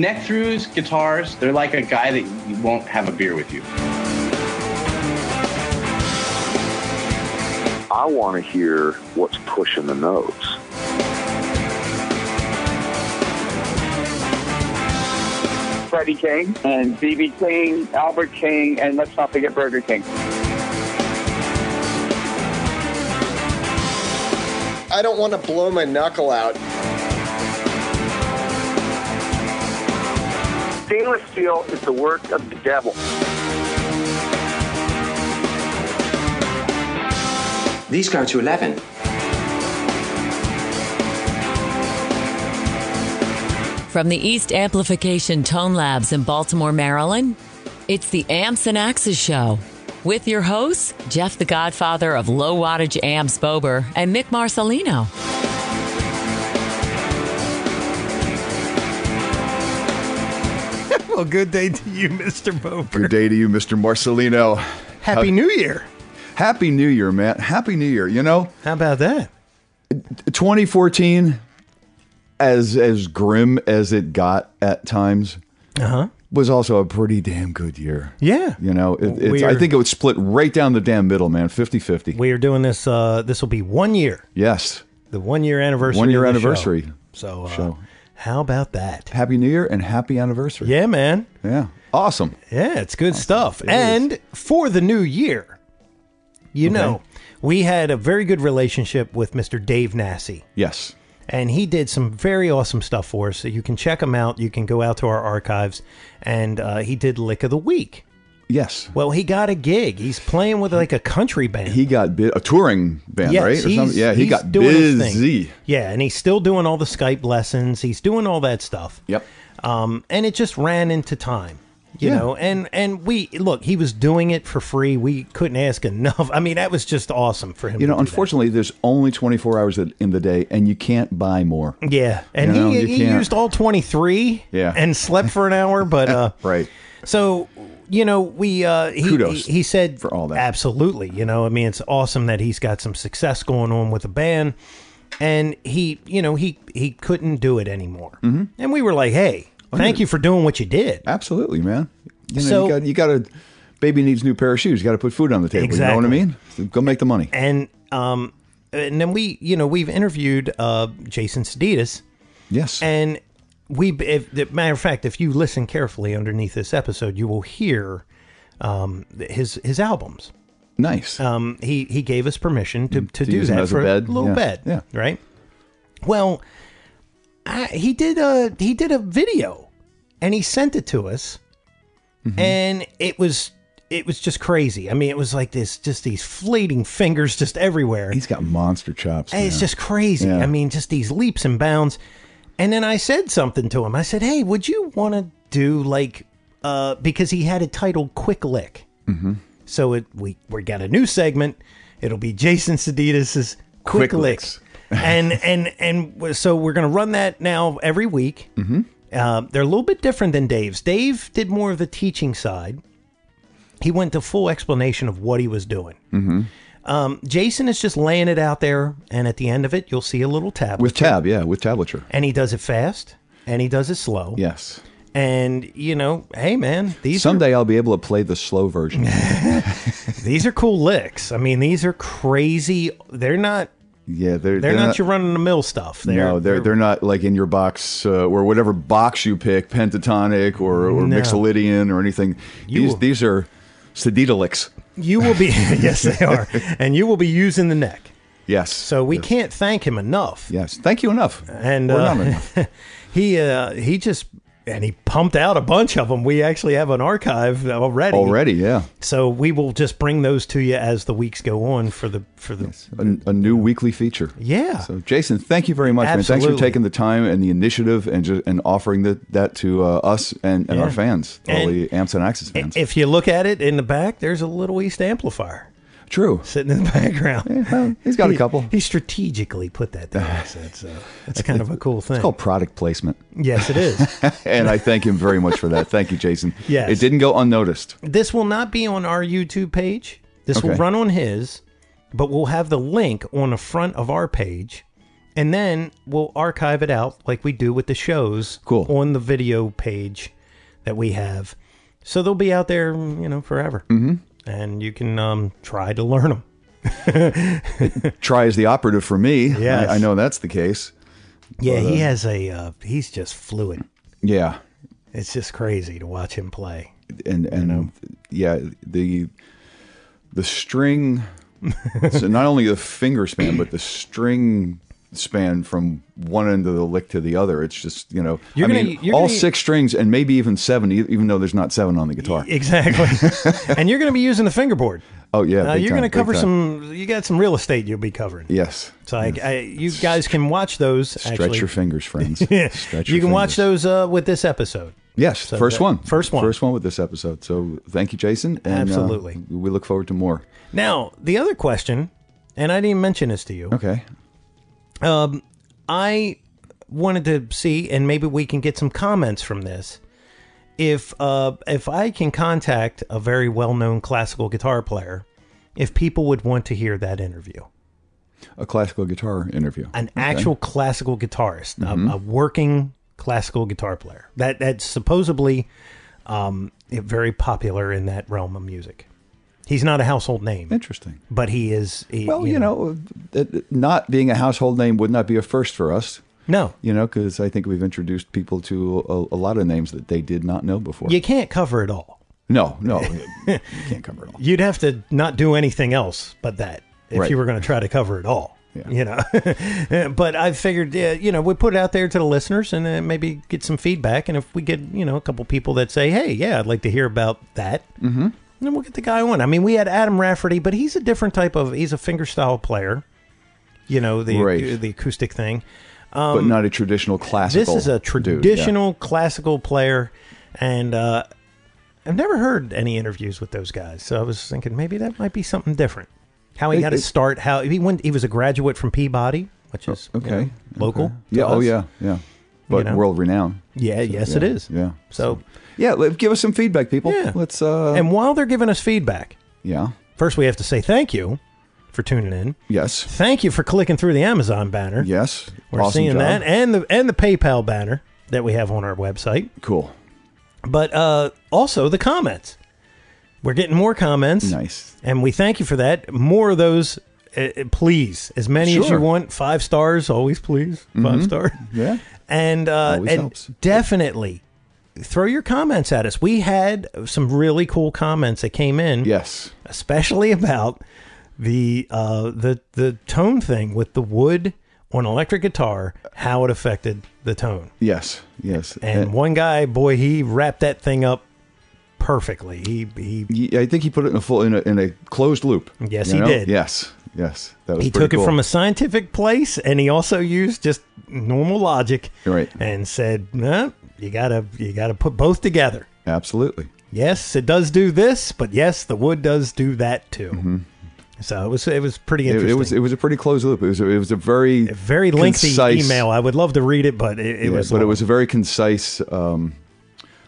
Neck throughs, guitars, they're like a guy that you won't have a beer with you. I want to hear what's pushing the notes. Freddie King and BB King, Albert King, and let's not forget Burger King. I don't want to blow my knuckle out. Stainless steel is the work of the devil. These go to 11. From the East Amplification Tone Labs in Baltimore, Maryland, it's the Amps and Axes Show with your hosts, Jeff the Godfather of Low Wattage Amps Bober and Mick Marcellino. Well, good day to you, Mr. Bober. Good day to you, Mr. Marcellino. Happy How- New Year. Happy New Year, man. Happy New Year. You know, How about that? 2014, as as grim as it got at times, Uh huh. was also a pretty damn good year. Yeah. You know, it, it's, I think it would split right down the damn middle, man. 50-50. We are doing this. Uh, this will be one year, Yes. the one year anniversary. One year of the show. anniversary. So, uh, Show. How about that? Happy New Year and happy anniversary. Yeah, man. Yeah. Awesome. Yeah, it's good stuff. It and is. for the new year, you know, we had a very good relationship with Mr. Dave Nassi. Yes. and he did some very awesome stuff for us. So you can check him out. You can go out to our archives, and uh, he did Lick of the Week. Yes. Well, he got a gig. He's playing with like a country band. He got bi- a touring band, Yes, right? Or something? Yeah, he got doing his thing. busy. Yeah, and he's still doing all the Skype lessons. He's doing all that stuff. Yep. Um, and it just ran into time. You Yeah. know, and and we look, he was doing it for free. We couldn't ask enough. I mean, that was just awesome for him. You know, do that. unfortunately, there's only 24 hours in the day, and you can't buy more. Yeah, and You know, he, he can't- used all 23 Yeah. and slept for an hour, but uh Right. so you know, we uh he Kudos he, he said for all that. Absolutely. You know, I mean it's awesome that he's got some success going on with the band and he, you know, he he couldn't do it anymore. Mm-hmm. And we were like, "Hey, thank you for doing what you did." Absolutely, man. You know, So- you got to baby needs a new pair of shoes. You got to put food on the table. You know what I mean? So go make the money. And um and then we, you know, we've interviewed uh Jason Sadites Yes. And we, if, the matter of fact, if you listen carefully underneath this episode, you will hear um, his his albums. nice. Um, he he gave us permission to, to, do that for a bed? little Yeah. bed. Yeah. Right. Well, I, he did a he did a video, and he sent it to us, Mm-hmm. and it was it was just crazy. I mean, it was like this, just these fleeting fingers just everywhere. He's got monster chops. And It's just crazy. Yeah. I mean, just these leaps and bounds. And then I said something to him. I said, "Hey, would you want to do like uh because he had it titled Quick Lick." Mm-hmm. So it we we got a new segment. It'll be Jason Sadites's Quick, Quick Licks. Licks. and and and so we're going to run that now every week. Mm-hmm. Uh, they're a little bit different than Dave's. Dave did more of the teaching side. He went to full explanation of what he was doing. Mm-hmm. Um, Jason is just laying it out there, and at the end of it, you'll see a little tab. with tab. Yeah, with tablature. and he does it fast, and he does it slow. Yes. And you know, hey man, these Someday I'll be able to play the slow version. these are cool licks. I mean, these are crazy. They're not. yeah, they're They're, not, your run of the mill stuff. They're, no, they're they're not like in your box uh, or whatever box you pick, pentatonic or or No. mixolydian or anything. You these these are sedidalics. You will be yes, they are, and you will be using the neck. Yes. So we yes. can't thank him enough. Yes. Thank you enough. And uh, not enough. he uh, he just and he pumped out a bunch of them. We actually have an archive already. Already, yeah. So we will just bring those to you as the weeks go on for the for the A, a new weekly feature. yeah. So, Jason, thank you very much, man. Thanks for taking the time and the initiative and just, and offering the, that to uh, us and, and Yeah. our fans, all And- the Amps and Axes fans. if you look at it in the back, there's a little East amplifier True. sitting in the background. Well, he's got a couple. He strategically put that there. so it's, uh, it's kind of a cool thing. It's called product placement. yes, it is. and I thank him very much for that. Thank you, Jason. Yes. It didn't go unnoticed. this will not be on our YouTube page. This will run on his, but we'll have the link on the front of our page. and then we'll archive it out like we do with the shows Cool. on the video page that we have. So they'll be out there, you know, forever. Mm-hmm. And you can um, try to learn them. Try is the operative for me. Yeah, I, I know that's the case. Yeah, But, he uh, has a. Uh, he's just fluid. Yeah, It's just crazy to watch him play. and and yeah, the the string. so not only the finger span, but the string span from one end of the lick to the other. It's just you know, You're I gonna- mean, you're all gonna- six strings and maybe even seven, even though there's not seven on the guitar. Exactly. and you're going to be using the fingerboard. Oh yeah, Uh, you're going to cover some. You got some real estate you'll be covering. Yes, So I, I, you guys can watch those. stretch actually. your fingers, friends. Yeah. Stretch you can watch those uh, with this episode. Yes, So first that- one, first one. first one with this episode. So thank you, Jason. And, uh, Absolutely. we look forward to more. Now the other question, and I didn't mention this to you. Okay. I wanted to see, and maybe we can get some comments from this. If uh, if I can contact a very well known classical guitar player, if people would want to hear that interview, A classical guitar interview. an actual classical guitarist, Mm-hmm. a, a working classical guitar player that that's supposedly um, very popular in that realm of music. He's not a household name, Interesting. but he is. he- Well, you know, it- not being a household name would not be a first for us. no, You know, because I think we've introduced people to a, a lot of names that they did not know before. you can't cover it all. No, no, you can't cover it all. You'd have to not do anything else but that if Right. you were going to try to cover it all. Yeah. You know, but I figured, uh, you know, we put it out there to the listeners and uh, maybe get some feedback. And if we get, you know, a couple people that say, "Hey, yeah, I'd like to hear about that," mm-hmm. Then we'll get the guy on. I mean, we had Adam Rafferty, but he's a different type of. He's a fingerstyle player. You know, the Right. the acoustic thing. but not a traditional classical. Um, This is a dude, yeah. traditional classical player, and uh, I've never heard any interviews with those guys. So I was thinking maybe that might be something different. How he It- got to start. How he went. He was a graduate from Peabody, which is you Okay. know, local. Okay. Yeah. Oh, yeah. Yeah. But know. world renowned. Yeah. Yes, yeah, it is. Yeah. So, Yeah. Give us some feedback, people. Yeah. Let's. uh and while they're giving us feedback, Yeah. first we have to say thank you for tuning in. Yes. Thank you for clicking through the Amazon banner. Yes. We're awesome seeing job. that, and the and the PayPal banner that we have on our website. Cool. But uh, also the comments. We're getting more comments. Nice. And we thank you for that. More of those, uh, uh, please. As many as you want. Five stars, always please. Five star. Yeah. And uh, and helps. definitely throw your comments at us. We had some really cool comments that came in, Yes. especially about the uh, the the tone thing with the wood on electric guitar, how it affected the tone. Yes. Yes. And one guy, boy, he wrapped that thing up perfectly. He he I think he put it in a full in a, in a closed loop. Yes, he know? did. Yes, yes, that was he took it from a scientific place and he also used just normal logic Right. and said nah, you gotta you gotta put both together absolutely. yes it does do this but yes the wood does do that too so it was it was pretty Mm-hmm. It, interesting it was it was a pretty closed loop. It was a, it was a very a very lengthy concise- email i would love to read it but it, it yeah, was but it was a very concise um,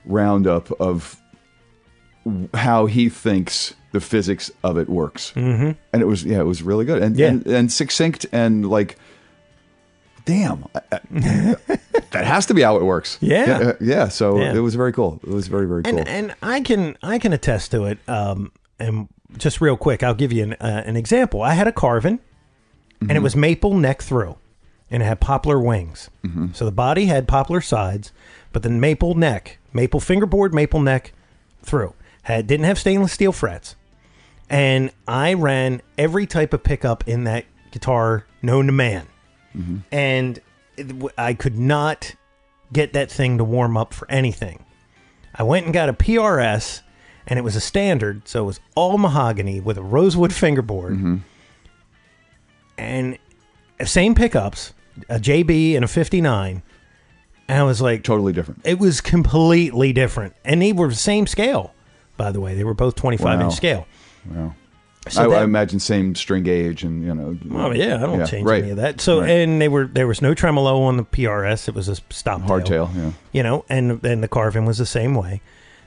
roundup of how he thinks the physics of it works, mm-hmm. and it was yeah, it was really good and Yeah. and, and succinct and like. Damn, that has to be how it works. Yeah. yeah. uh, yeah, So Yeah. it was very cool. It was very very cool. and and I can I can attest to it. Um, and just real quick, I'll give you an uh, an example. I had a Carvin, and it was maple neck through, and it had poplar wings. So the body had poplar sides, but the maple neck, maple fingerboard, maple neck through had didn't have stainless steel frets, and I ran every type of pickup in that guitar known to man, Mm-hmm. and it w- I could not get that thing to warm up for anything. I went and got a PRS, and it was a standard, so it was all mahogany with a rosewood fingerboard, mm-hmm. and uh, same pickups, a JB and a 59. And I was like, totally different. it was completely different, and they were the same scale, by the way. They were both 25 Wow. inch scale. Wow. So I, that- I imagine same string gauge and you know. Oh yeah, I don't change right. any of that. So Right. and they were there was no tremolo on the PRS. It was a stop hardtail. Yeah. you know, and then the Carvin was the same way.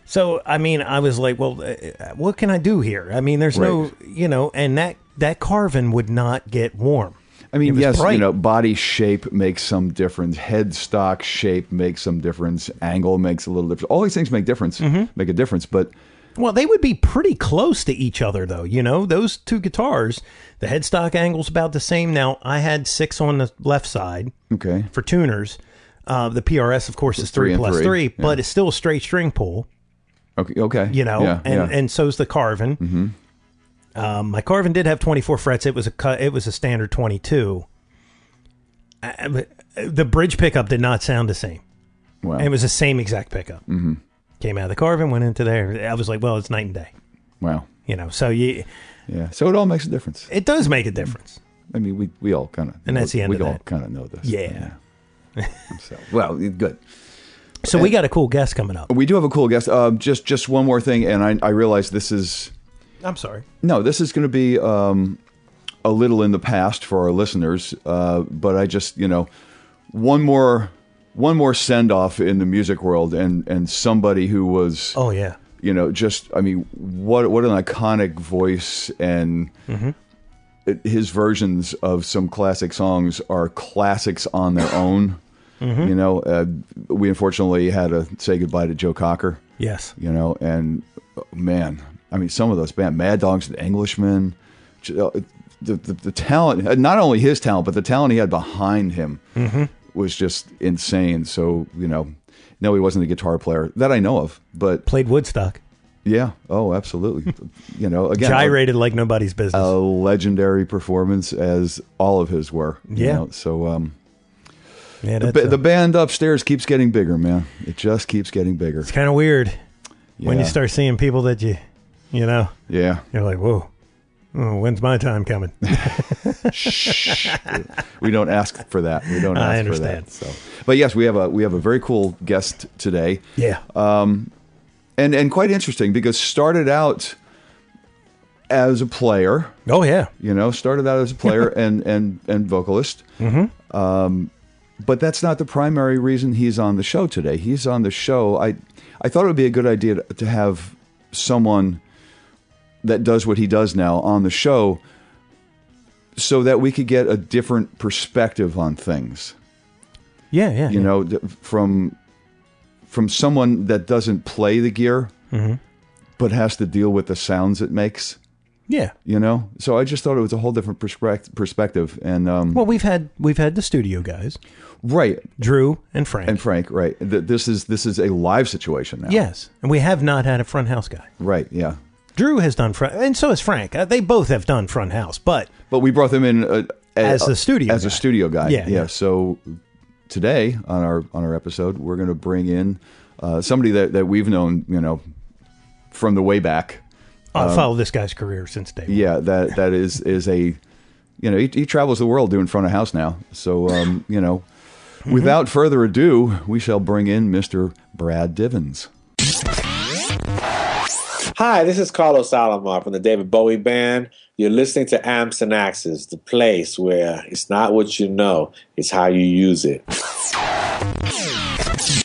So I mean, I was like, well, uh, what can I do here? I mean, there's no, you know, and that that Carvin would not get warm. I mean, yes, bright. you know, body shape makes some difference. Headstock shape makes some difference. Angle makes a little difference. All these things make difference, Mm-hmm. make a difference. But Well, they would be pretty close to each other, though. You know, those two guitars, the headstock angle's about the same. Now, I had six on the left side okay, for tuners. Uh, the PRS, of course, is Three three plus three, three, yeah. but it's still a straight string pull. okay, okay. You know, yeah, and yeah. and so's the Carvin. Mm-hmm. Um, my Carvin did have twenty four frets. It was a cut. It was a standard twenty two. The bridge pickup did not sound the same. wow. It was the same exact pickup. Mm-hmm. Came out of the Carvin, went into there. I was like, well, it's night and day. wow. You know, so you, Yeah. So it all makes a difference. it does make a difference. I mean, we we all kind of And that's the end we of all that. kind of know this. Yeah. So, well, good. So we got a cool guest coming up. We do have a cool guest. Um, just just one more thing, and I I realize this is I'm sorry. No, this is going to be um, a little in the past for our listeners, uh, but I just you know one more one more send off in the music world, and and somebody who was Oh yeah. you know just I mean what what an iconic voice and. it- His versions of some classic songs are classics on their own. You know, uh, we unfortunately had to say goodbye to Joe Cocker Yes. you know, and uh, man, I mean, some of those band, Mad Dogs and Englishmen, uh, the, the the talent, not only his talent, but the talent he had behind him was just insane. So you know, no, he wasn't a guitar player that I know of, but Played Woodstock. yeah, oh, absolutely, you know, again, a- Gyrated like nobody's business. a legendary performance as all of his were. you Yeah. know, so um, yeah, the, uh, the band upstairs keeps getting bigger, man. It just keeps getting bigger. it's kind of weird when you start seeing people that you, you know, Yeah. you're like, whoa, oh, when's my time coming? Shh. we don't ask for that. We don't ask I for understand. that. So, but yes, we have a we have a very cool guest today, yeah. Um, and and quite interesting because started out as a player, oh yeah. you know, started out as a player and and and vocalist. Mm-hmm. Um, but that's not the primary reason he's on the show today. He's on the show. I I thought it would be a good idea to, to have someone that does what he does now on the show so that we could get a different perspective on things Yeah, yeah. you yeah. know from from someone that doesn't play the gear Mm-hmm. but has to deal with the sounds it makes yeah. you know so i just thought it was a whole different perspective perspective and um Well, we've had we've had the studio guys, right Drew and Frank. and frank right this is this is a live situation now yes, and we have not had a front house guy. right yeah Drew has done front, and so has Frank. Uh, they both have done front house, but but we brought them in uh, As the studio as a studio guy Yeah, yeah. so today on our on our episode we're going to bring in uh, somebody that, that we've known you know from the way back I've followed this guy's career since day one. Um, yeah that that is is a you know he, he travels the world doing front of house now so um you know without further ado we shall bring in mr brad divens Hi, this is Carlos Alomar from the David Bowie Band. You're listening to Amps and Axes, the place where it's not what you know, it's how you use it.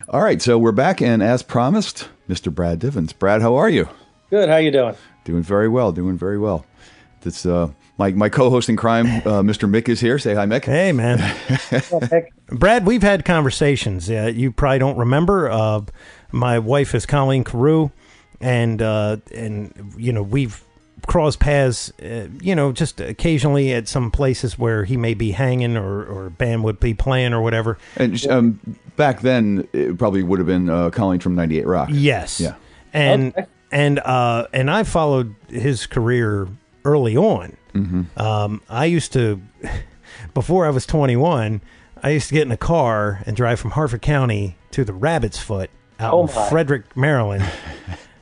all right so we're back and as promised mr brad divens brad how are you Good. How you doing? doing very well doing very well this uh my, my co-host in crime, uh, Mr. Mick, is here. Say hi, Mick. Hey, man. Brad, we've had conversations. Uh, you probably don't remember. Uh, my wife is Colleen Carew, and uh, and you know we've crossed paths. Uh, you know, just occasionally at some places where he may be hanging or or a band would be playing or whatever. And um, back then, it probably would have been uh, Colleen from '98 Rock. Yes. Yeah. And Okay. and uh and I followed his career early on. Mm-hmm. Um, I used to before I was 21. I used to get in a car and drive from Harford County to the Rabbit's Foot out Oh, in. Frederick, Maryland.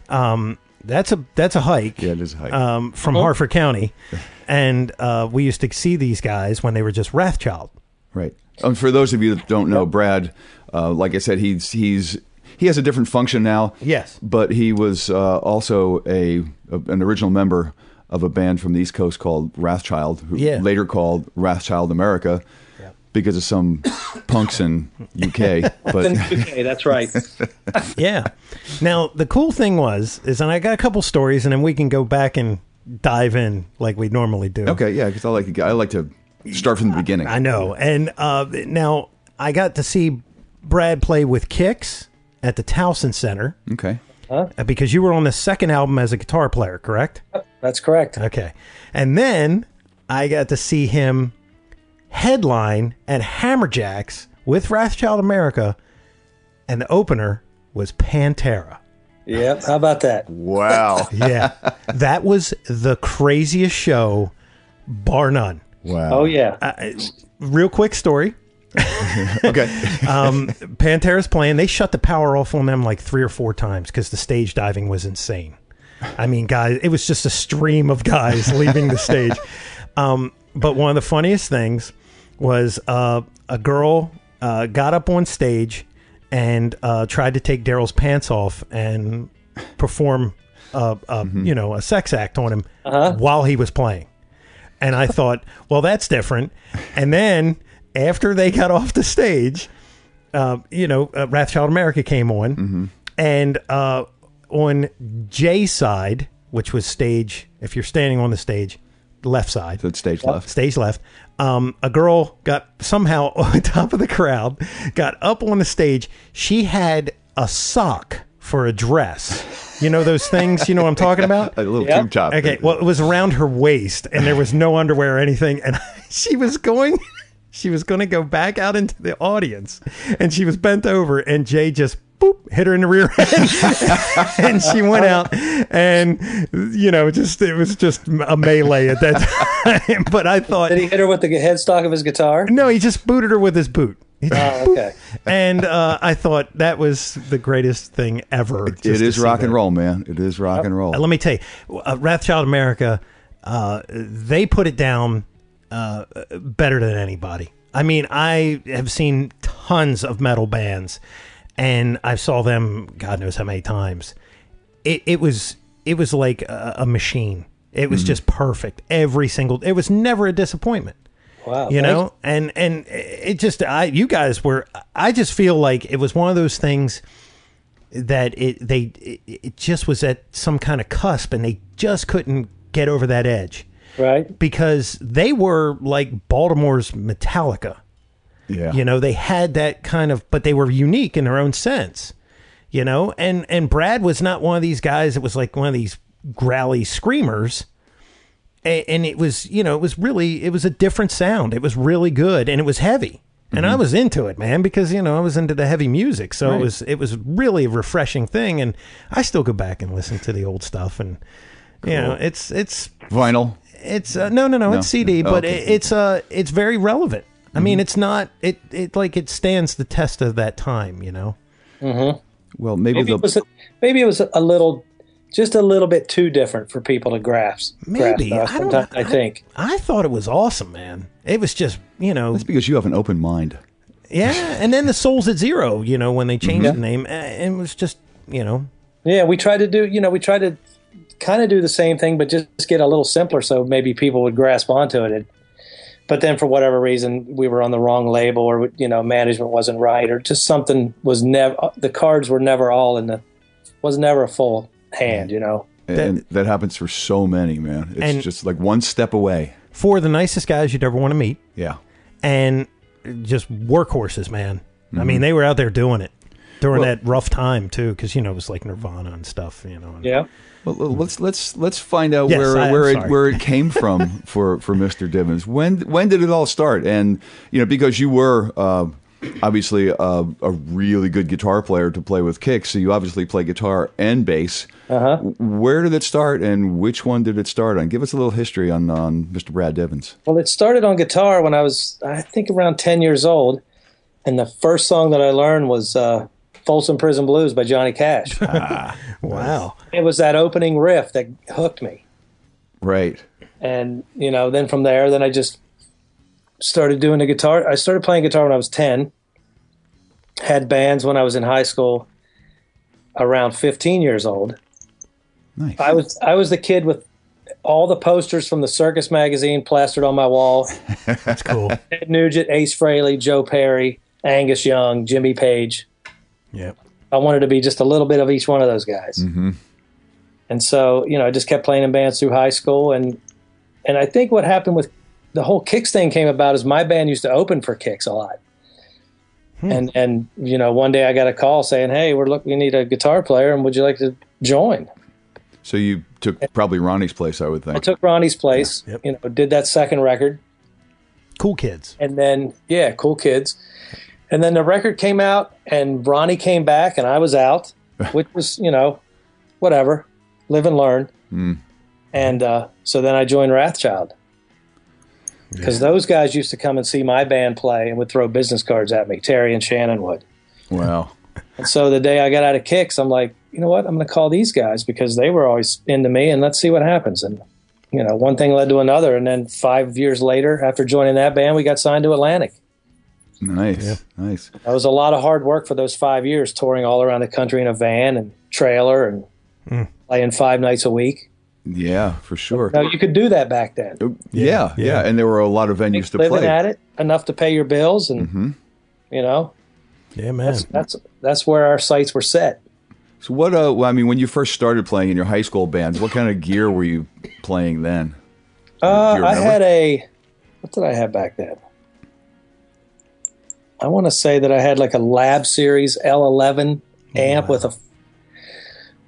um, that's a that's a hike. Yeah, it is a hike. Um, from Harford County, and uh, we used to see these guys when they were just Wrathchild. Right. Um, for those of you that don't know, Brad, uh, like I said, he's he's he has a different function now. Yes. But he was uh, also a, a an original member of a band from the East Coast called Wrathchild, who Yeah. later called Wrathchild America. Because of some punks in UK, but okay, that's right. yeah. Now the cool thing was is, and I got a couple stories, and then we can go back and dive in like we normally do. okay, yeah, because I like to, I like to Start from the beginning. I know. And uh, now I got to see Brad play with Kix at the Towson Center Okay. uh, because you were on the second album as a guitar player, correct? That's correct. Okay. And then I got to see him headline at Hammerjacks with Wrathchild America, and the opener was Pantera. Yep. How about that? Wow. Yeah. that was the craziest show, bar none. Wow. Oh yeah. Uh, real quick story. Okay. um, Pantera's playing. They shut the power off on them like three or four times because the stage diving was insane. I mean, guys, it was just a stream of guys leaving the stage. Um, but one of the funniest things was uh, a girl uh, got up on stage and uh, tried to take Darrell's pants off and perform, uh, uh, you know, a sex act on him while he was playing. And I thought, well, that's different. And then after they got off the stage, uh, you know, uh, Wrathchild America came on, and uh, on Jay's side, which was stage, if you're standing on the stage, left side, So it's stage left. stage left, um, a girl got somehow on top of the crowd, got up on the stage. She had a sock for a dress. You know those things. You know what I'm talking about. A little Yep. tube top. Okay, well, it was around her waist, and there was no underwear or anything, and she was going, she was going to go back out into the audience, and she was bent over, and Jay just boop hit her in the rear end, and she went out, and you know, just it was just a melee at that time. But I thought, Did he hit her with the headstock of his guitar? no, he just booted her with his boot. He Oh, okay. and uh, I thought that was the greatest thing ever. just It to rock and that. roll, man. It is rock and roll. Uh, let me tell you, uh, Wrathchild America, uh, they put it down uh, better than anybody. I mean, I have seen tons of metal bands, and I saw them God knows how many times. It, it was it was like a, a machine. It was just perfect every single. It was never a disappointment Wow. you know and and it just i you guys were i just feel like it was one of those things that it they it, it just was at some kind of cusp and they just couldn't get over that edge Right. because they were like baltimore's metallica. Yeah. you know they had that kind of but they were unique in their own sense you know? And and brad was not one of these guys that was like one of these growly screamers. A- and it was you know it was really it was a different sound. It was really good and it was heavy. And i mm-hmm. was into it man because you know i was into the heavy music. So it was it was really a refreshing thing. And i still go back and listen to the old stuff. And you know it's it's Vinyl. It's uh, no, no, no, No? It's CD, Oh, but okay. it, it's uh, it's very relevant. I mean, it's not it it like it stands the test of that time. You know, Well, maybe, Maybe the it was a, maybe it was a little, just a little bit too different for people to grasp. maybe grasp, I don't. sometimes I think. I, thought it was awesome, man. It was just you know, that's because you have an open mind. yeah. And then the Souls at Zero, you know, when they changed the name, uh, it was just you know, Yeah, we tried to do. You know, we tried to kind of do the same thing, but just get a little simpler, so maybe people would grasp onto it. But then, for whatever reason, we were on the wrong label, or you know, management wasn't right, or just something was never. The cards were never all in the. Was never a full hand, you know. And that happens for so many, man. It's And- just like one step away. four of the nicest guys you'd ever want to meet, Yeah. and just workhorses, man. I mean, mm-hmm. they were out there doing it during Well- that rough time too, because you know it was like Nirvana and stuff. You know, and- Yeah. Well, let's let's let's find out Yes, where I- where it where it came from for for Mr. Divens. When when did it all start? And you know, because you were uh, obviously a, a really good guitar player to play with Kix, so you obviously play guitar and bass. Uh-huh. Where did it start, and which one did it start on? Give us a little history on on Mr. Brad Divens. Well, it started on guitar when I was, I think, around 10 years old. And the first song that I learned was uh, Folsom Prison Blues by Johnny Cash. Ah, wow. it was that opening riff that hooked me. Right. And, you know, then from there, then I just started doing the guitar. I started playing guitar when I was 10, had bands when I was in high school, around 15 years old. Nice. I was I was the kid with all the posters from the Circus magazine plastered on my wall. That's cool. Ted Nugent, Ace Frehley, Joe Perry, Angus Young, Jimmy Page. Yep. I wanted to be just a little bit of each one of those guys. hmm And so, you know, I just kept playing in bands through high school and and I think what happened with the whole Kix thing came about is my band used to open for Kix a lot. And and you know, one day I got a call saying, "Hey, we're look, we need a guitar player, and would you like to join?" So you took probably Ronnie's place, I would I think. took Ronnie's place. You know, did that second record, Cool kids. and then yeah, cool kids. And then the record came out, and Ronnie came back, and I was out, which was you know, whatever, live and learn. And uh, so then I joined Wrathchild because those guys used to come and see my band play and would throw business cards at me. Terry and Shannon would. Wow. And so the day I got out of Kix, I'm like, you know what? I'm going to call these guys because they were always into me, and let's see what happens. And you know, one thing led to another, and then five years later, after joining that band, we got signed to Atlantic. Nice. Nice. That was a lot of hard work for those five years, touring all around the country in a van and trailer and playing five nights a week. Yeah, for sure. Now you could do that back then. Yeah, yeah, and there were a lot of venues to Living play. at it enough to pay your bills, and you know, Yeah, man. that's, that's that's where our sights were set. So what? Uh, well, I mean, when you first started playing in your high school bands, what kind of gear were you playing then? Uh, I had a what did I have back then? I want to say that I had like a Lab Series L11 amp with a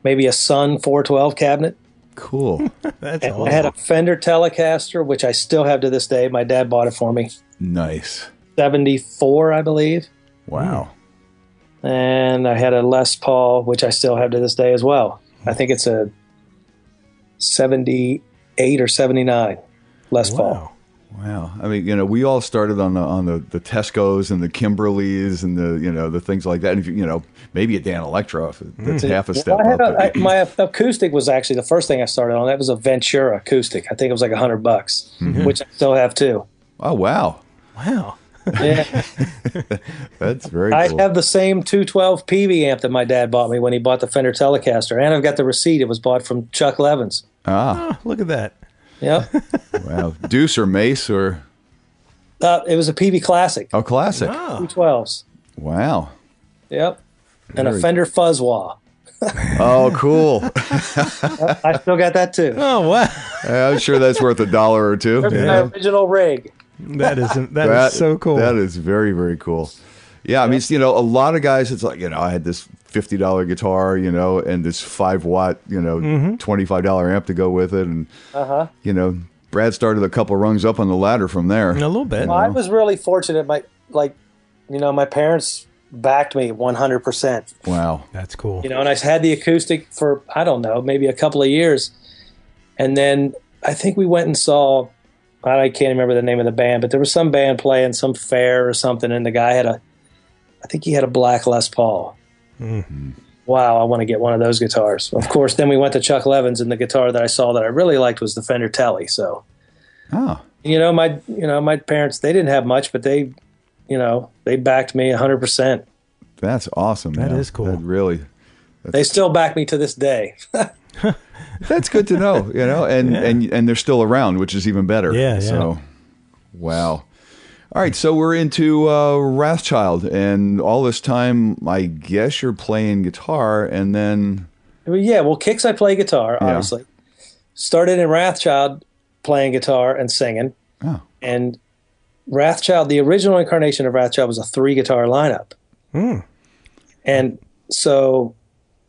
maybe a Sun 412 cabinet. Cool. That's And I had a Fender Telecaster, which I still have to this day. My dad bought it for me. nice. 74, I believe. Wow. And I had a Les Paul, which I still have to this day as well. I think it's a 78 or 79 Les Paul. Wow. Wow. I mean, you know, we all started on the on the, the Teisco's and the Kimberleys and the you know the things like that. And if you, you know, maybe a Danelectro, if that's mm-hmm. half a step Well, I had up. a, I, my acoustic was actually the first thing I started on. That was a Ventura acoustic. I think it was like a hundred bucks, mm-hmm. which I still have too. oh wow, Wow. Yeah, that's very I cool. have the same 212 Peavey amp that my dad bought me when he bought the Fender Telecaster, and I've got the receipt. It was bought from Chuck Levin's. ah, Oh, look at that. Yep, wow. Deuce or Mace or uh, it was a Peavey Classic, oh, classic. Oh. 212s. Wow. Yep, and a Very- Fender Fuzzwah. Oh, cool. I still got that too. Oh, wow. Yeah, I'm sure that's worth a dollar or two. There's you my original rig. That is that is so cool. That is very very cool. Yeah, I mean, you know, a lot of guys. It's like you know, I had this fifty dollar guitar, you know, and this five watt, you know, Mm-hmm. five dollar amp to go with it, and Uh huh. you know, Brad started a couple rungs up on the ladder from there. a little bit. Well, I was really fortunate. My like, you know, my parents backed me 100. percent Wow. That's cool. you know, and I had the acoustic for I don't know, maybe a couple of years, and then I think we went and saw. I can't remember the name of the band, but there was some band playing some fair or something, and the guy had a, I think he had a black Les Paul. Wow, I want to get one of those guitars. Of course, then we went to Chuck Levin's, and the guitar that I saw that I really liked was the Fender Tele. So, Oh, you know, my you know my parents they didn't have much, but they, you know, they backed me 100. percent that's awesome. That man. is cool. That really. They still back me to this day. That's good to know. You know, and and and they're still around, which is even better. Yeah, yeah. So, wow. All right, so we're into uh, Wrathchild, and all this time, I guess you're playing guitar, and then Well, yeah, well, Kix I play guitar, Yeah. obviously. Started in Wrathchild playing guitar and singing. Oh. And Wrathchild, the original incarnation of Wrathchild was a three guitar lineup. And so,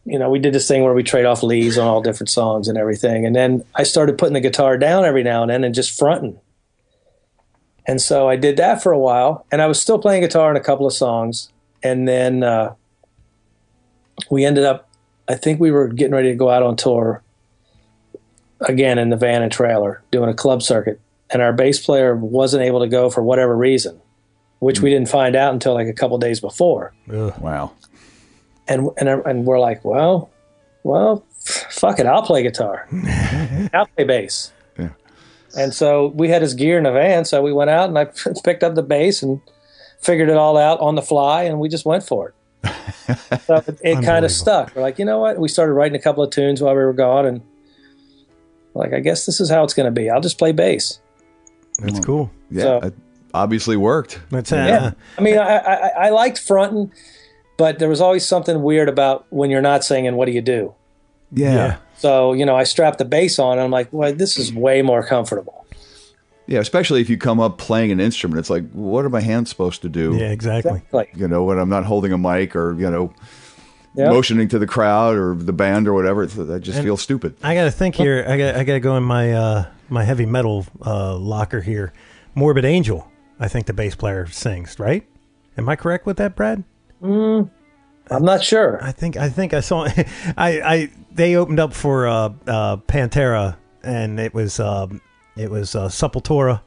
you know, we did this thing where we trade off leads on all different songs and everything. And then I started putting the guitar down every now and then and just fronting. And so I did that for a while. And I was still playing guitar in a couple of songs. And then uh, we ended up I think we were getting ready to go out on tour again in the van and trailer doing a club circuit. And our bass player wasn't able to go for whatever reason, which we didn't find out until like a couple days before. wow, And, and, and we're like, well, well, fuck it. I'll play guitar. I'll play bass. Yeah. And so we had his gear in the van. So we went out and I picked up the bass and figured it all out on the fly and we just went for it. so it, it kind of stuck. We're like, you know what? We started writing a couple of tunes while we were gone, and like, I guess this is how it's going to be. I'll just play bass. That's cool. yeah, So- it obviously worked. That's uh, Yeah. I mean, I, I, I liked fronting, but there was always something weird about when you're not singing. What do you do? Yeah, Yeah. So you know, I strapped the bass on, and I'm like, well, this is way more comfortable. Yeah, especially if you come up playing an instrument, it's like, what are my hands supposed to do? Yeah, exactly. Like, You know, when I'm not holding a mic or you know, Yeah. motioning to the crowd or the band or whatever, it's, I just And- feel stupid. I got to think here. I got I got to go in my uh, my heavy metal uh, locker here. Morbid Angel. I think the bass player sings. Right? Am I correct with that, Brad? mm, I'm not sure. I think I think I saw. I I they opened up for uh, uh, Pantera, and it was um, it was uh, Sepultura,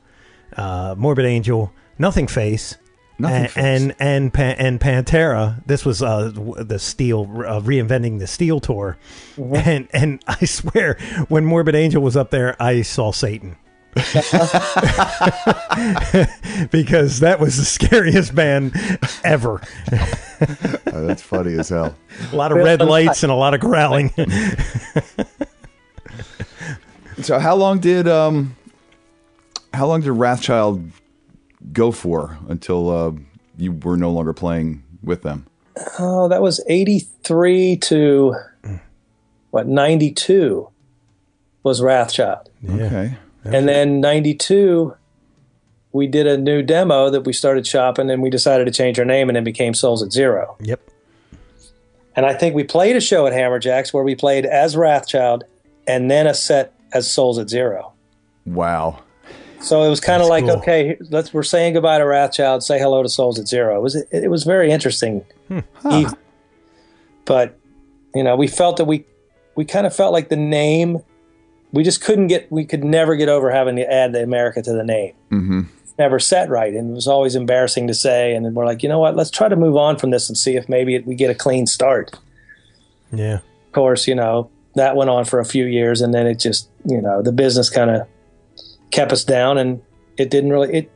uh, Morbid Angel, Nothingface. Nothing and, Face. and and Pan- and Pantera. This was uh, the Steel uh, reinventing the Steel tour, and and I swear when Morbid Angel was up there, I saw Satan. because that was the scariest band ever. Uh, that's funny as hell. A lot of red lights and a lot of growling. So how long did um, how long did Wrathchild go for until uh, you were no longer playing with them? Oh, that was 83 to what 92 was Wrathchild. Okay. And then 92 we did a new demo that we started shopping and we decided to change our name and it became Souls at Zero. Yep. And I think we played a show at Hammerjacks where we played as Wrathchild and then a set as Souls at Zero. Wow. So it was kind of like, cool. okay, let's we're saying goodbye to Wrathchild, say hello to Souls at Zero. It was it was very interesting. Eve- But you know, we felt that we we kind of felt like the name we just couldn't get we could never get over having to add the America to the name. Mm-hmm. Never set right, and it was always embarrassing to say. And then we're like, you know what? Let's try to move on from this and see if maybe we get a clean start. Yeah. Of course, you know that went on for a few years, and then it just you know the business kind of kept us down, and it didn't really it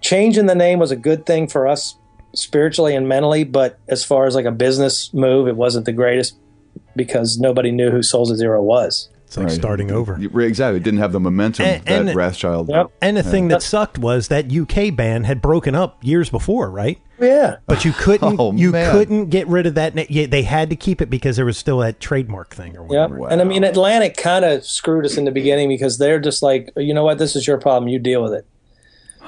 changing the name was a good thing for us spiritually and mentally, but as far as like a business move, it wasn't the greatest because nobody knew who Souls of Zero was. It's like starting over. Exactly. It didn't have the momentum And- that and- Wrathchild. And the thing that sucked was that UK band had broken up years before, right? Oh, yeah. But you couldn't Oh, you man. couldn't get rid of that. yeah, They had to keep it because there was still that trademark thing or whatever. Yeah. whatever. And I mean, Atlantic kind of screwed us in the beginning because they're just like, you know what, this is your problem, you deal with it.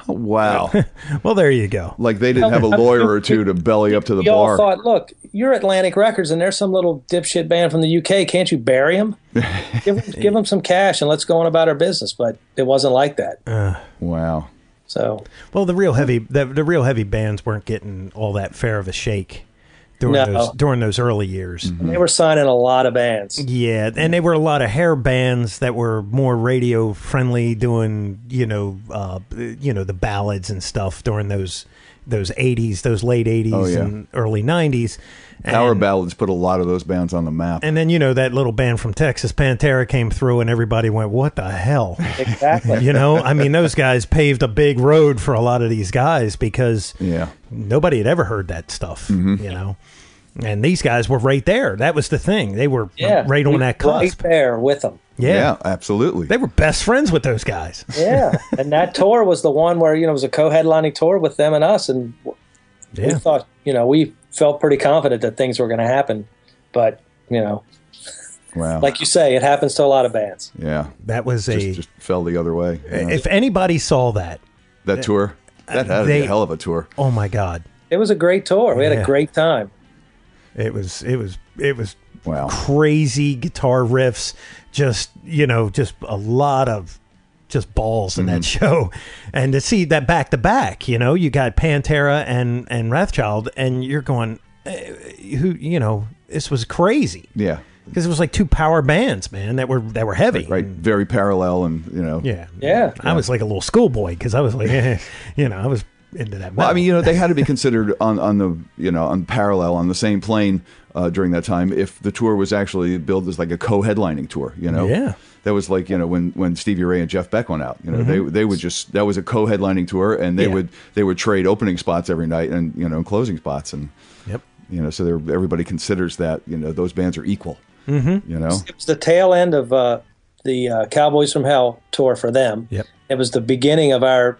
Wow. well, there you go. Like they didn't have a lawyer or two to belly up to the We all bar. thought, look, you're Atlantic Records, and there's some little dipshit band from the UK. Can't you bury him? give, 'em- give them some cash and let's go on about our business. But it wasn't like that. Uh, wow. So well, the real heavy the, the real heavy bands weren't getting all that fair of a shake during No. those during those early years. they were signing a lot of bands. Yeah, and they were a lot of hair bands that were more radio friendly, doing you know, uh, you know the ballads and stuff during those those eighties, those late eighties Oh, yeah. and early nineties. Power ballads put a lot of those bands on the map. And then you know that little band from Texas, Pantera, came through, and everybody went, "What the hell?" Exactly. you know, I mean, those guys paved a big road for a lot of these guys because yeah, nobody had ever heard that stuff. Mm-hmm. You know, and these guys were right there. That was the thing; they were Yeah. right on we that were cusp. Right there with them. Yeah. absolutely. They were best friends with those guys. Yeah. and that tour was the one where, you know, it was a co headlining tour with them and us. And we thought, you know, we felt pretty confident that things were going to happen. But, you know, Wow. like you say, it happens to a lot of bands. yeah. That was a. Just, just fell the other way. you know. if anybody saw that, that tour, that had they- a hell of a tour. oh my god, It was a great tour. We had a great time. it was it was it was Wow. crazy guitar riffs. Just you know, just a lot of just balls in that show, and to see that back to back, you know, you got Pantera and and Wrathchild, and you're going, eh, who you know, this was crazy Yeah. because it was like two power bands, man, that were that were heavy. Right. Very parallel and, you know. Yeah. Yeah. I was like a little schoolboy because I was like, you know, I was into that. Well, I mean, you know, they had to be considered on, on the, you know, on parallel, on the same plane uh, during that time if the tour was actually billed as like a co-headlining tour, you know? Yeah. That was like, you know, when, when Stevie Ray and Jeff Beck went out, you know, they, they would just, that was a co-headlining tour and they Mm-hmm. Yeah. would, they would trade opening spots every night and, you know, and closing spots. And, Yep. you know, so they're, everybody considers that, you know, those bands are equal, mm-hmm. you know? It was the tail end of uh, the uh, Cowboys from Hell tour for them. Yep. It was the beginning of our,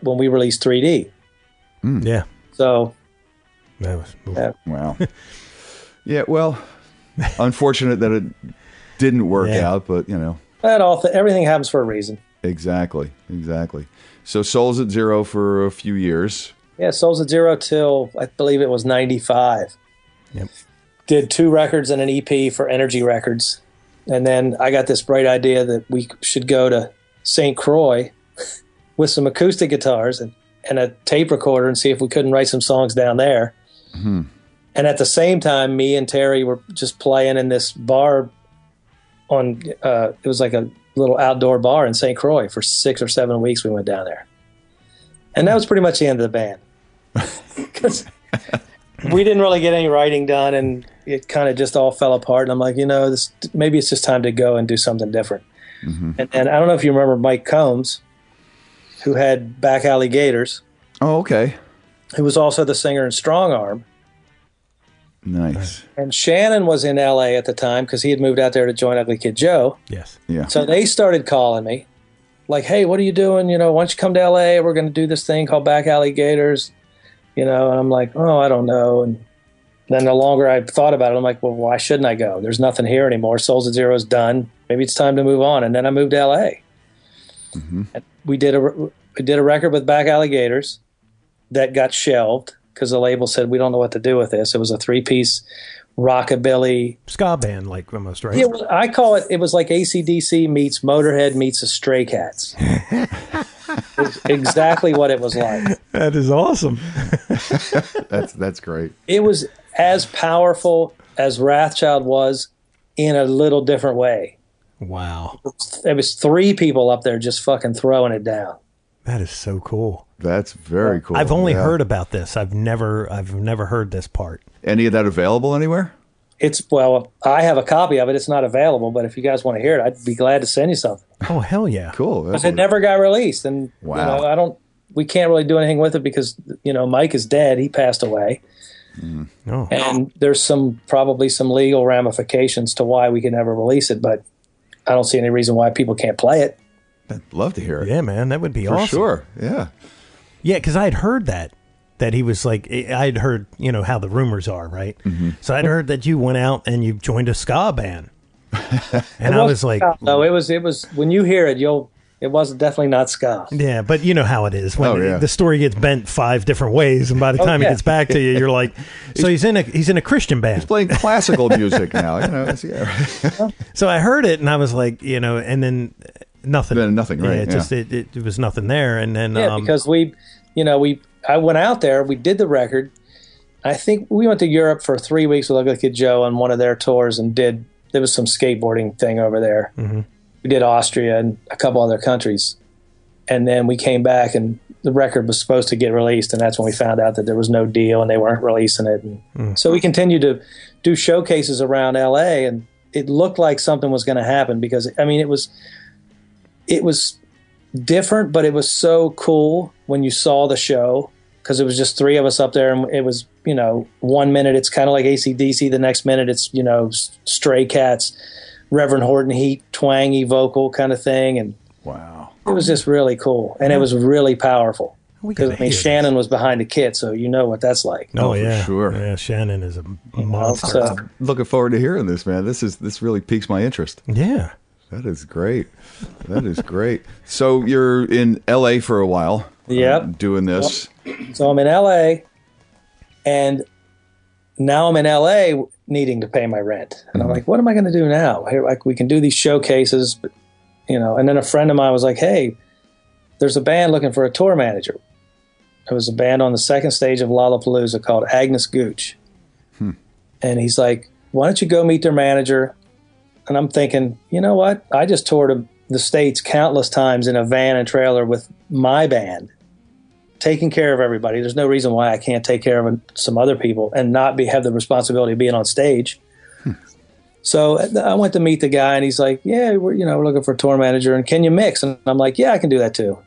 when we released 3D. Yeah. So, That was. yeah. Wow. yeah. Well, unfortunate that it didn't work Yeah. out, but you know, That all th- everything happens for a reason. Exactly, exactly. So Souls at Zero for a few years. Yeah, Souls at Zero till I believe it was '95. Yep. Did two records and an EP for Energy Records, and then I got this bright idea that we should go to St. Croix with some acoustic guitars and, and a tape recorder and see if we couldn't write some songs down there. Mm-hmm. And at the same time, me and Terry were just playing in this bar on. Uh, it was like a little outdoor bar in St. Croix for six or seven weeks. We went down there, and that was pretty much the end of the band because we didn't really get any writing done, and it kind of just all fell apart. And I'm like, you know, this maybe it's just time to go and do something different. And, and I don't know if you remember Mike Combs, who had Back Alley Gators, Oh, okay. who was also the singer in Strong Arm. Nice. And Shannon was in LA at the time because he had moved out there to join Ugly Kid Joe. Yes. Yeah. So they started calling me, like, "Hey, what are you doing? You know, why don't you come to LA? We're going to do this thing called Back Alley Gators." You know, and I'm like, "Oh, I don't know." And then the longer I thought about it, I'm like, "Well, why shouldn't I go? There's nothing here anymore. Souls at Zero is done. Maybe it's time to move on." And then I moved to LA. Mm-hmm. And we did a we did a record with Back Alley Gators that got shelved because the label said we don't know what to do with this. It was a three piece rockabilly Ska band, like almost, right? yeah, I call it. It was like ACDC meets Motorhead meets the Stray Cats. Exactly what it was like. That is awesome. That's that's great. It was as powerful as Wrathchild was, in a little different way. Wow. It was three people up there just fucking throwing it down. That is so cool. That's very cool. I've only Yeah. heard about this. I've never I've never heard this part. any of that available anywhere. It's well, I have a copy of it. It's not available, but if you guys want to hear it, I'd be glad to send you something. Oh hell yeah. Cool. Because it never got released, and Wow. you know, I don't. We can't really do anything with it because you know Mike is dead. He passed away. Mm. Oh. and there's some probably some legal ramifications to why we can never release it but i don't see any reason why people can't play it I'd love to hear it. Yeah, man, that would be For awesome. sure. Yeah. Yeah, because I had heard that that he was like I'd heard you know how the rumors are right. Mm-hmm. So I'd heard that you went out and you joined a ska band, and I was like, no it was it was when you hear it you'll it was definitely not ska yeah, but you know how it is when Oh, yeah. the story gets bent five different ways, and by the Oh, time yeah. it gets back to you, you're like, so he's in a he's in a Christian band. He's playing classical music now. You know. Yeah. So I heard it, and I was like, you know, and then nothing, Then nothing, right, Yeah, it yeah. just it, it, it was nothing there, and then yeah um, because we you know we i went out there we did the record. I think we went to europe for three weeks with ugly kid joe on one of their tours and did there was some skateboarding thing over there. We did austria and a couple other countries. And then we came back and the record was supposed to get released and that's when we found out that there was no deal and they weren't releasing it. And so we continued to do showcases around la and it looked like something was going to happen because i mean it was it was different but it was so cool when you saw the show because it was just three of us up there and it was you know one minute it's kind of like acdc the next minute it's you know stray cats reverend horton heat twangy vocal kind of thing and Wow. it was just really cool and it was really powerful because I mean hear Shannon was behind the kit, so you know what that's like. Oh, Oh, for yeah, sure. Yeah, Shannon is a monster. So, Looking forward to hearing this, man. This is this really piques my interest. yeah. That is great. That is great. So you're in L.A. for a while. uh, Yep. doing this. so I'm in LA, and now I'm in LA needing to pay my rent, and I'm like, what am I going to do now? Here, like we can do these showcases, but you know. And then a friend of mine was like, hey, there's a band looking for a tour manager. It was a band on the second stage of Lollapalooza called Agnes Gooch. And he's like, why don't you go meet their manager? And I'm thinking, you know what? I just toured the States countless times in a van and trailer with my band, taking care of everybody. There's no reason why I can't take care of some other people and not be have the responsibility of being on stage. So I went to meet the guy, and he's like, "Yeah, we're you know we're looking for a tour manager, and can you mix?" And I'm like, "Yeah, I can do that too."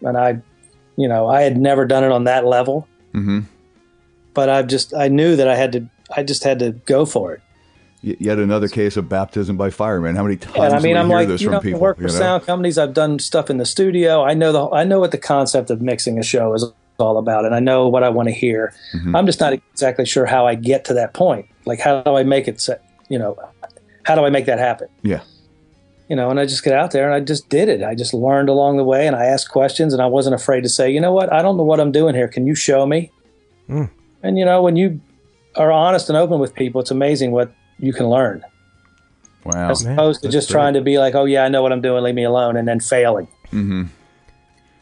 And I, you know, I had never done it on that level, hmm but I just I knew that I had to. I just had to go for it. Y- yet another case of baptism by fire, man. How many times And I mean, do we I'm hear like, this you from know, I people? work for you know? sound companies. I've done stuff in the studio. I know the I know what the concept of mixing a show is all about, and I know what I want to hear. Mm-hmm. I'm just not exactly sure how I get to that point. Like, how do I make it? se- You know, how do I make that happen? Yeah. you know, and I just get out there and I just did it. I just learned along the way and I asked questions and I wasn't afraid to say, you know what, I don't know what I'm doing here. Can you show me? Mm. And you know, when you are honest and open with people, it's amazing what you can learn. Wow. as opposed to just great. trying to be like, oh yeah, I know what I'm doing, leave me alone, and then failing. Mm-hmm.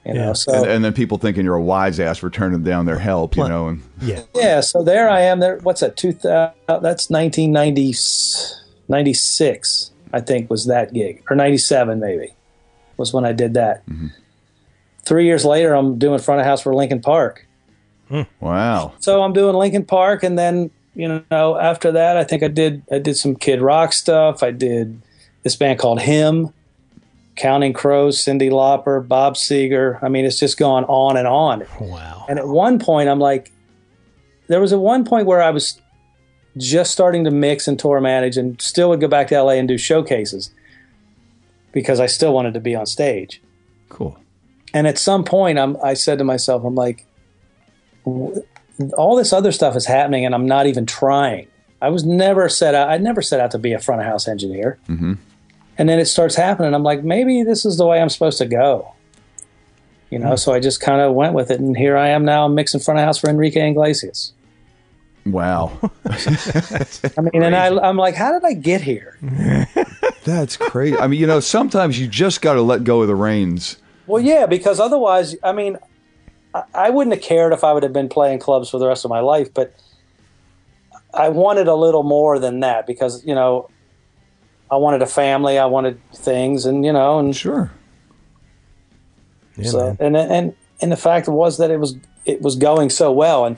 You know, so and, and then people thinking you're a wise ass for turning down their help, you know, and yeah, yeah, so there I am. There, what's that? Two thousand. That's 1990, 96, I think, was that gig, or ninety seven maybe, was when I did that. Three years later, I'm doing front of house for Linkin Park. wow. So I'm doing Linkin Park, and then you know after that, I think I did I did some Kid Rock stuff. I did this band called Him, Counting Crows, Cyndi Lauper, Bob Seger. I mean, it's just gone on and on. Wow. And at one point, I'm like, there was a one point where I was just starting to mix and tour manage, and still would go back to LA and do showcases because I still wanted to be on stage. Cool. And at some point, I'm, I said to myself, I'm like, all this other stuff is happening, and I'm not even trying. I was never set out. I never set out to be a front of house engineer. Mm-hmm. And then it starts happening. I'm like, maybe this is the way I'm supposed to go. You know, so I just kind of went with it, and here I am now mixing front of house for Enrique Iglesias. Wow. I mean, and I, I'm like, how did I get here? That's crazy. I mean, you know, sometimes you just got to let go of the reins. Well, yeah, because otherwise, I mean, I, wouldn't have cared if I would have been playing clubs for the rest of my life, but I wanted a little more than that because, you know, I wanted a family, I wanted things, and, you know, and sure. Yeah, so, man. and, and, and the fact was that it was, it was going so well. And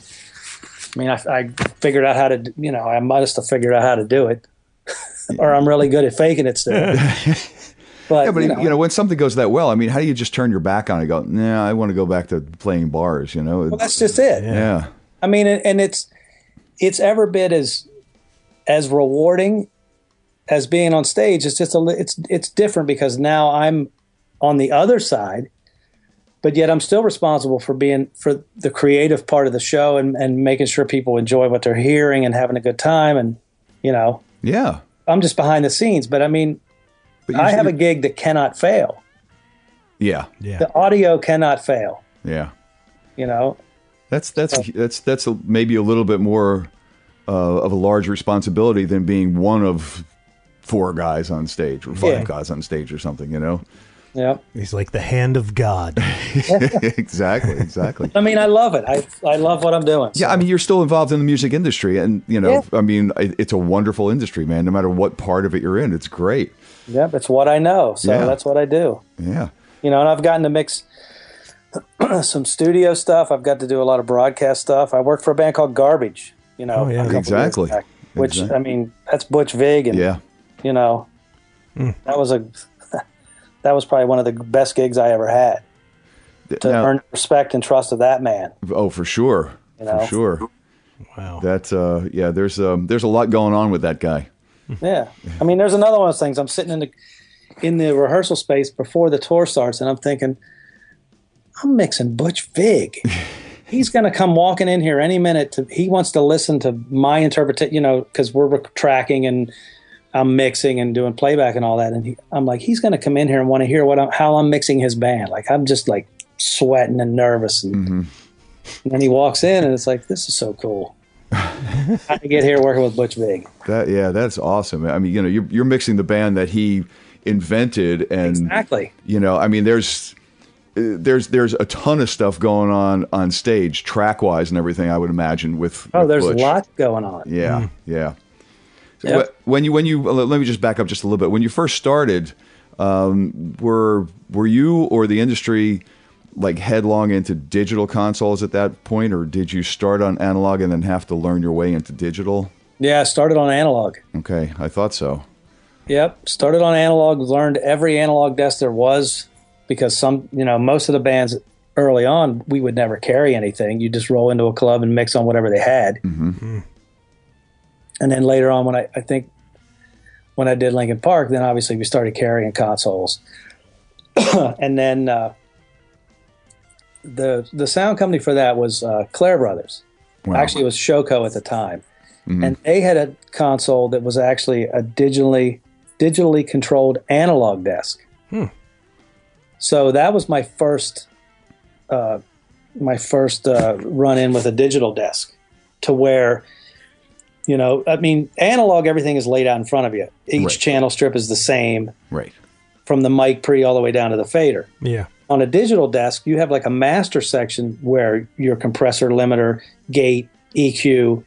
I mean, I, I figured out how to, you know, I must have figured out how to do it or I'm really good at faking it still. But, yeah, but you you know, know, when something goes that well, I mean, how do you just turn your back on it? and Go, nah, I want to go back to playing bars. You know, well, that's just it. yeah. I mean, and it's it's ever bit as as rewarding as being on stage. It's just a it's it's different because now I'm on the other side, but yet I'm still responsible for being for the creative part of the show and and making sure people enjoy what they're hearing and having a good time and you know yeah. I'm just behind the scenes. But I mean, But I have a gig that cannot fail. Yeah, Yeah. The audio cannot fail. yeah. You know, That's that's that's that's a, maybe a little bit more uh, of a large responsibility than being one of four guys on stage or five Yeah. guys on stage or something. You know, yeah. He's like the hand of God. exactly, exactly. I mean, I love it. I I love what I'm doing. Yeah, I mean, you're still involved in the music industry, and you know, I mean, I- it's a wonderful industry, man. No matter what part of it you're in, it's great. Yep, it's what I know. So Yeah. that's what I do. Yeah, You know, and I've gotten to mix some studio stuff. I've got to do a lot of broadcast stuff. I work for a band called Garbage. You know, Oh, yeah. a couple years Exactly. back, which Exactly. I mean, that's Butch Vig, and yeah. you know, Hmm. that was a that was probably one of the best gigs I ever had to Now- earn respect and trust of that man. oh, for sure, You know? for sure. Wow. That's uh, yeah, there's um, there's a lot going on with that guy. Yeah, I mean, there's another one of those things. I'm sitting in the in the rehearsal space before the tour starts, and I'm thinking, I'm mixing Butch Vig. He's going to come walking in here any minute. To he wants to listen to my interpretation, you know, because we're tracking and I'm mixing and doing playback and all that. And he, I'm like, he's going to come in here and want to hear what I'm, how I'm mixing his band. Like I'm just like sweating and nervous, and, mm-hmm. and then he walks in, and it's like, this is so cool. How to get here working with Butch Vig? That yeah, that's awesome. I mean, you know, you're, you're mixing the band that he invented, and Exactly. you know, I mean, there's uh, there's there's a ton of stuff going on on stage, track wise and everything. I would imagine with Oh, with there's Butch. lots going on. Yeah, yeah. So Yep. When you when you uh, let me just back up just a little bit. When you first started, um, were were you or the industry like headlong into digital consoles at that point, or did you start on analog and then have to learn your way into digital? Yeah, I started on analog. Okay, I thought so. Yep, started on analog, learned every analog desk there was because some, you know, most of the bands early on, we would never carry anything. You just roll into a club and mix on whatever they had. Mm-hmm. And then later on, when I, I think when I did Linkin Park, then obviously we started carrying consoles. and then uh, the the sound company for that was uh, Clair Brothers. Wow. Actually, it was Showco at the time, Mhm. and they had a console that was actually a digitally digitally controlled analog desk. So that was my first, uh, my first uh, run in with a digital desk, to where, you know, I mean, analog everything is laid out in front of you. Each Right. channel strip is the same Right. from the mic pre all the way down to the fader. Yeah. On a digital desk, you have like a master section where your compressor, limiter, gate, EQ,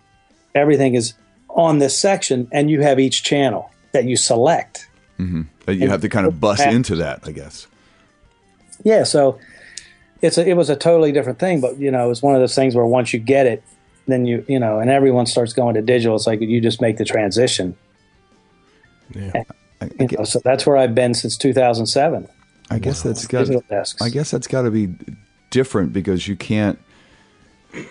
everything is on this section, and you have each channel that you select. Mm-hmm. But you have to kind of bust Back- into that, I guess. Yeah, so it's a, it was a totally different thing, but you know, it's one of those things where once you get it, then you you know, and everyone starts going to digital. It's like you just make the transition. Yeah. I, I You know, so that's where I've been since 2007. I guess that's got. I guess that's got to be different because you can't,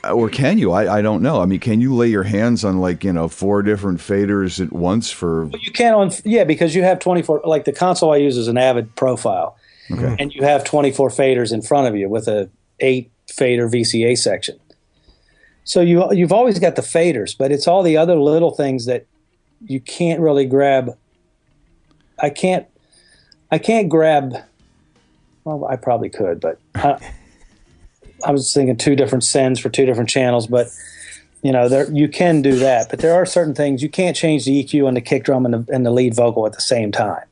or can you? I, I don't know. I mean, can you lay your hands on like you know four different faders at once for? You can on yeah because you have 24 like the console I use is an Avid profile, Okay. and you have 24 faders in front of you with a eight fader VCA section. So you you've always got the faders, but it's all the other little things that you can't really grab. I can't I can't grab. Well, I probably could, but I, I was thinking two different sends for two different channels, but you know there you can do that but there are certain things you can't change the eq and the kick drum and the, and the lead vocal at the same time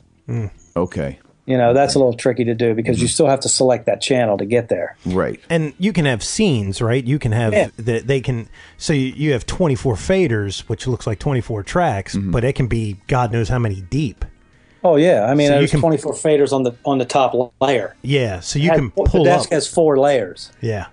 Okay. you know that's a little tricky to do because you still have to select that channel to get there Right. And you can have scenes, right? You can have Yeah. the, they can so you, you have 24 faders, which looks like 24 tracks, Mm-hmm. but it can be God knows how many deep. Oh yeah i mean So you there's can- 24 faders on the on the top layer Yeah, so you Has- can pull the pull desk up. has four layers yeah.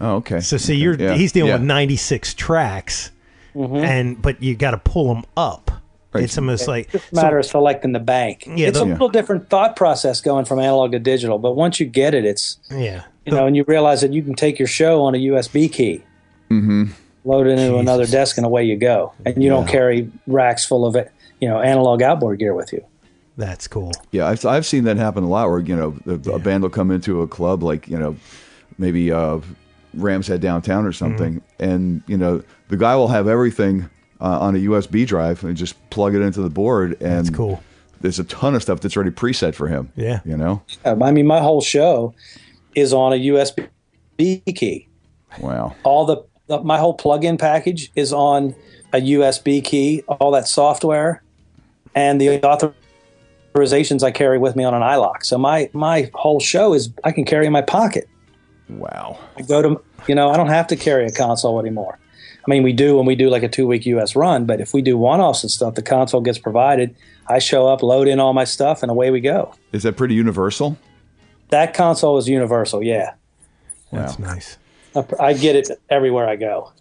Oh, okay. So see, Okay. you're Yeah. he's dealing Yeah. with 96 tracks, and but you got to pull them up. Right. It's almost like it's a matter of selecting the bank Yeah, it's the- a little different thought process going from analog to digital but once you get it it's yeah. you know and you realize that you can take your show on a usb key mm-hmm. load it into another desk and away you go and you don't carry racks full of it you know analog outboard gear with you That's cool. Yeah, I've, I've seen that happen a lot where, you know, the, a band will come into a club like, you know, maybe uh, Rams Head Downtown or something, Mm-hmm. and, you know, the guy will have everything uh, on a USB drive and just plug it into the board. And That's cool. There's a ton of stuff that's already preset for him. Yeah. You know? I mean, my whole show is on a USB key. Wow. All the, the my whole plug-in package is on a USB key. All that software and the authorizations I carry with me on an iLok. So my my whole show is I can carry in my pocket. Wow. I go to you know I don't have to carry a console anymore. I mean, we do when we do like a two-week U.S. run, but if we do one-offs and stuff, the console gets provided. I show up, load in all my stuff, and away we go. Is that pretty universal? That console is universal, yeah. That's nice. I- I get it everywhere I go.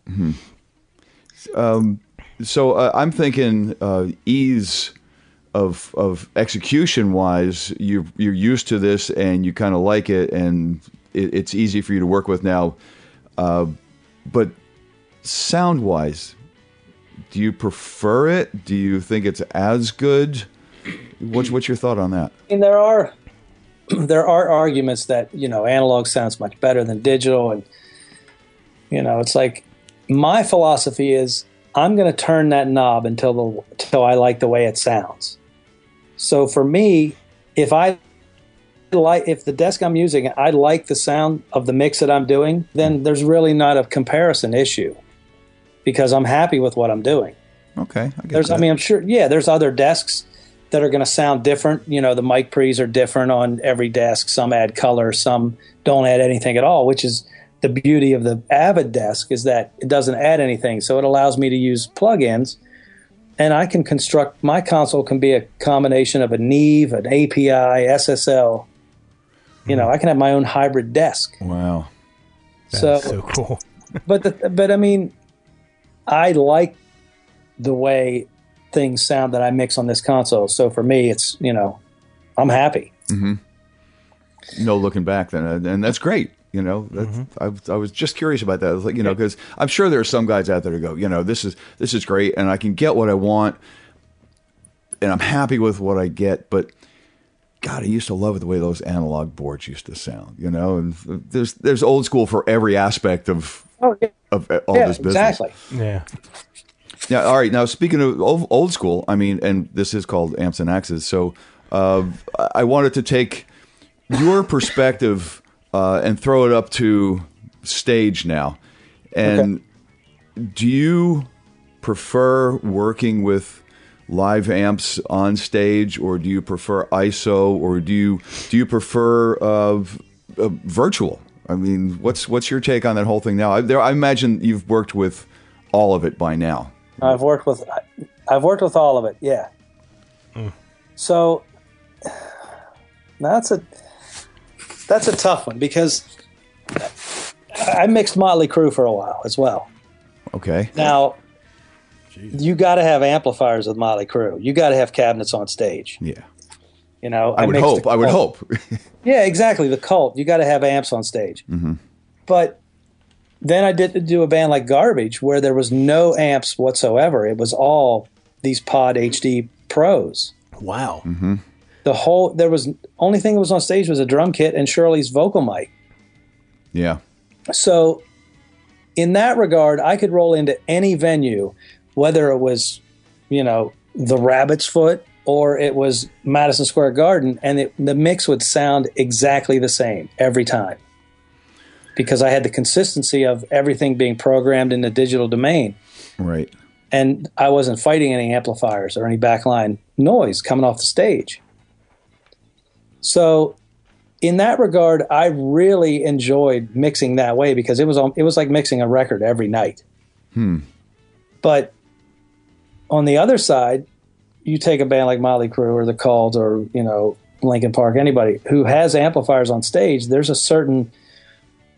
So uh, I'm thinking uh, ease of of execution wise. You you're used to this and you kind of like it, and it, it's easy for you to work with now. Uh, but sound wise, do you prefer it? Do you think it's as good? What's what's your thought on that? I mean, there are there are arguments that you know analog sounds much better than digital, and you know it's like my philosophy is I'm going to turn that knob until the until I like the way it sounds. So for me, if I like if the desk I'm using, I like the sound of the mix that I'm doing, then there's really not a comparison issue because I'm happy with what I'm doing. Okay, I get There's, that. I mean, I'm sure, yeah, there's other desks that are going to sound different. You know, the mic pre's are different on every desk. Some add color, some don't add anything at all, which is the beauty of the Avid desk is that it doesn't add anything. So it allows me to use plugins and I can construct my console can be a combination of a Neve, an API, SSL. You know, hmm. I can have my own hybrid desk. wow. That's so so cool. but the, but I mean, I like the way things sound that I mix on this console. So for me, it's you know, I'm happy. Mm-hmm. no looking back then and that's great you know that's, I, I was just curious about that I was like you know because i'm sure there are some guys out there to go you know this is this is great and i can get what i want and i'm happy with what i get but god i used to love the way those analog boards used to sound you know and there's there's old school for every aspect of Oh yeah, of all yeah this business exactly. Yeah. Yeah. All right. Now, speaking of old, old school, I mean, and this is called Amps and Axes. So, uh, I wanted to take your perspective uh, and throw it up to stage now. And do you prefer working with live amps on stage, or do you prefer ISO, or do you do you prefer uh, v- uh, virtual? I mean, what's what's your take on that whole thing now? I, there, I imagine you've worked with all of it by now. I've worked with I've worked with all of it. Yeah. So that's a that's a tough one because I mixed Motley Crue for a while as well. Okay. Now you got to have amplifiers with Motley Crue. You got to have cabinets on stage. Yeah. You know, I would hope. I would hope. Yeah, exactly. The cult. You got to have amps on stage. hmm But then I did do a band like Garbage where there was no amps whatsoever. It was all these Pod HD Pros. Wow. Mm-hmm. The whole there was only thing that was on stage was a drum kit and Shirley's vocal mic. Yeah. So in that regard, I could roll into any venue, whether it was, you know, the Rabbit's Foot or it was Madison Square Garden, and it, the mix would sound exactly the same every time because I had the consistency of everything being programmed in the digital domain. Right. And I wasn't fighting any amplifiers or any backline noise coming off the stage. So, in that regard, I really enjoyed mixing that way because it was it was like mixing a record every night. Hmm. But on the other side, you take a band like Motley Crue or The Cult or you know Linkin Park, anybody who has amplifiers on stage. There's a certain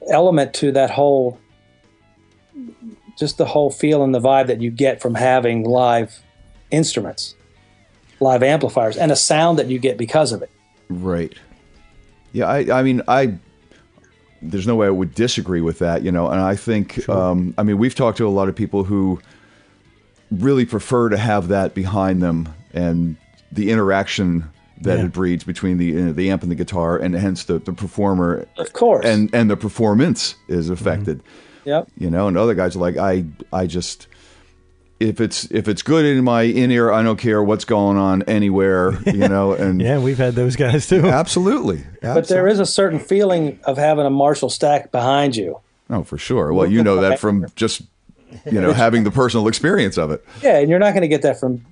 element to that whole, just the whole feel and the vibe that you get from having live instruments, live amplifiers, and a sound that you get because of it. Right. Yeah, I, I mean, I. There's no way I would disagree with that, you know. And I think, um, I mean, we've talked to a lot of people who really prefer to have that behind them and the interaction that Yeah. it breeds between the you know, the amp and the guitar, and hence the, the performer, Of course. and and the performance is affected. Yep. You know, and other guys are like, I, I just. If it's if it's good in my in ear, I don't care what's going on anywhere, you know. And Yeah, we've had those guys too. absolutely, But there is a certain feeling of having a Marshall stack behind you. Oh, for sure. Well, you know that from just you know having the personal experience of it. Yeah, and you're not going to get that from,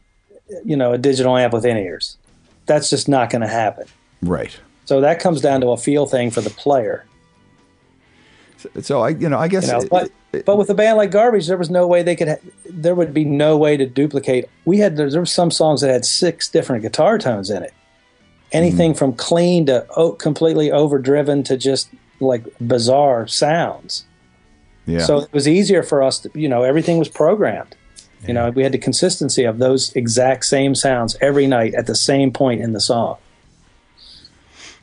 you know, a digital amp with in ears. That's just not going to happen. Right. So that comes down to a feel thing for the player. So I, you know, I guess You know, but but with a band like Garbage, there was no way they could. Ha- there would be no way to duplicate. We had there, there were some songs that had six different guitar tones in it. Anything mm-hmm. from clean to o- completely overdriven to just like bizarre sounds. yeah, So it was easier for us to, you know, everything was programmed. You know, we had the consistency of those exact same sounds every night at the same point in the song.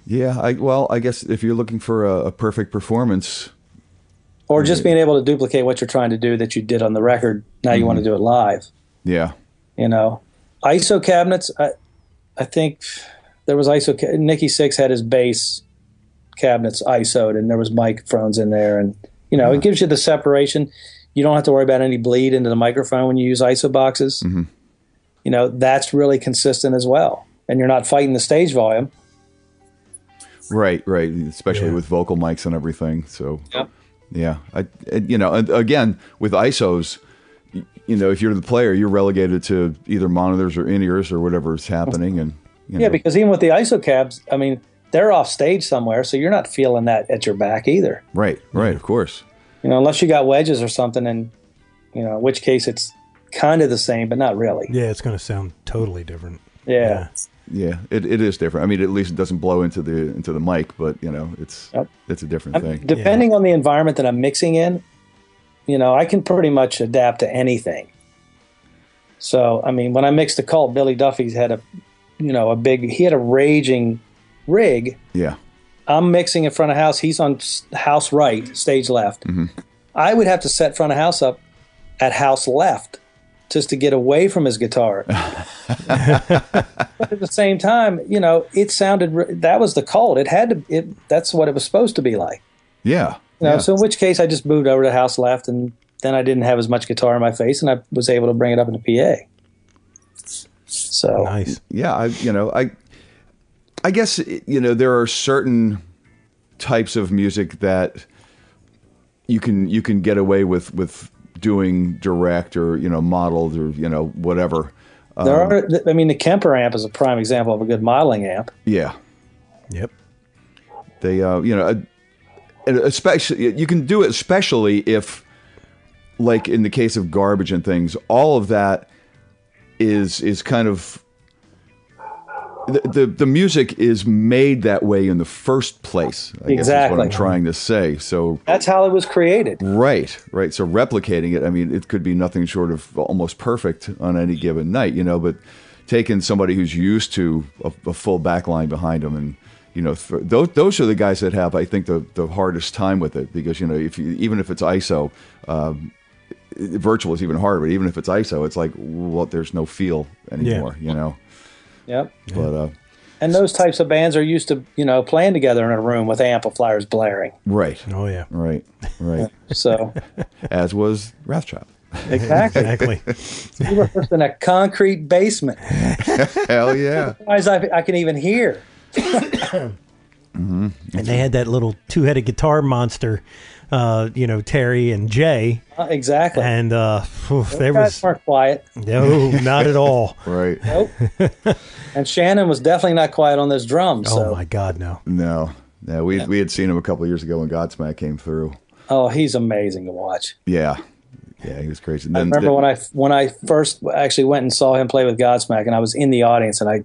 yeah. I well, I guess if you're looking for a, a perfect performance, Or just being able to duplicate what you're trying to do that you did on the record. Now you want to mm-hmm. do it live. yeah, You know, ISO cabinets. I, I think there was ISO. ca- Nikki Sixx had his bass cabinets ISO'd, and there was microphones in there, and you know, it mm-hmm. gives you the separation. You don't have to worry about any bleed into the microphone when you use ISO boxes. Mm-hmm. You know, that's really consistent as well, and you're not fighting the stage volume. right, right. Especially Yeah. with vocal mics and everything. So Yep. Yeah, I, you know, again with ISOs, you know, if you're the player, you're relegated to either monitors or in ears or whatever is happening, and you Yeah, because even with the ISO cabs, I mean, they're off stage somewhere, so you're not feeling that at your back either. right, right, of course. You know, unless you got wedges or something, and you know, in which case it's kind of the same, but not really. Yeah, it's going to sound totally different. Yeah. Yeah, it, it is different. I mean, at least it doesn't blow into the into the mic, but you know, it's Yep. it's a different I thing. mean, depending on the environment that I'm mixing in, you know, I can pretty much adapt to anything. So, I mean, when I mixed the cult, Billy Duffy's had a, you know, a big, he had a raging rig. yeah, I'm mixing in front of house. He's on house right, stage left. Mm-hmm. I would have to set front of house up at house left just to get away from his guitar. but at the same time, you know, it sounded that was the cult. It had to. It that's what it was supposed to be like. yeah, You know, yeah. so in which case I just moved over to house left and then I didn't have as much guitar in my face, and I was able to bring it up into PA. So nice. Yeah, I you know I I guess you know there are certain types of music that you can you can get away with with doing direct or you know modeled or you know whatever. There Um, are, I mean, the Kemper amp is a prime example of a good modeling amp. Yeah. Yep. They, uh, you know, uh, and especially you can do it, especially if, like in the case of garbage and things, all of that is is kind of the the, the music is made that way in the first place. I guess is Exactly. what I'm trying to say. So. That's how it was created. Right, right. So replicating it, I mean, it could be nothing short of almost perfect on any given night, you know. But taking somebody who's used to a, a full back line behind them, and you know, th- those those are the guys that have, I think, the the hardest time with it because you know, if you, even if it's ISO, um, virtual is even harder. But even if it's ISO, it's like, well, there's no feel anymore, you know. Yep. But uh, And those types of bands are used to, you know, playing together in a room with amplifiers blaring. right, Oh yeah. right, right. So As was Wrathtrap. exactly, Exactly. we were first in a concrete basement. Hell yeah. As I, I can even hear. and they had that little two-headed guitar monster, uh, you know, Terry and Jay, Uh, exactly. and uh, phew, there Guys weren't quiet. no, not at all. Right. Nope. and Shannon was definitely not quiet on those drums. So. Oh my God, no. No, no. We we had seen him a couple of years ago when Godsmack came through. Oh, he's amazing to watch. Yeah, yeah, he was crazy. And I remember the- when I when I first actually went and saw him play with Godsmack, and I was in the audience, and I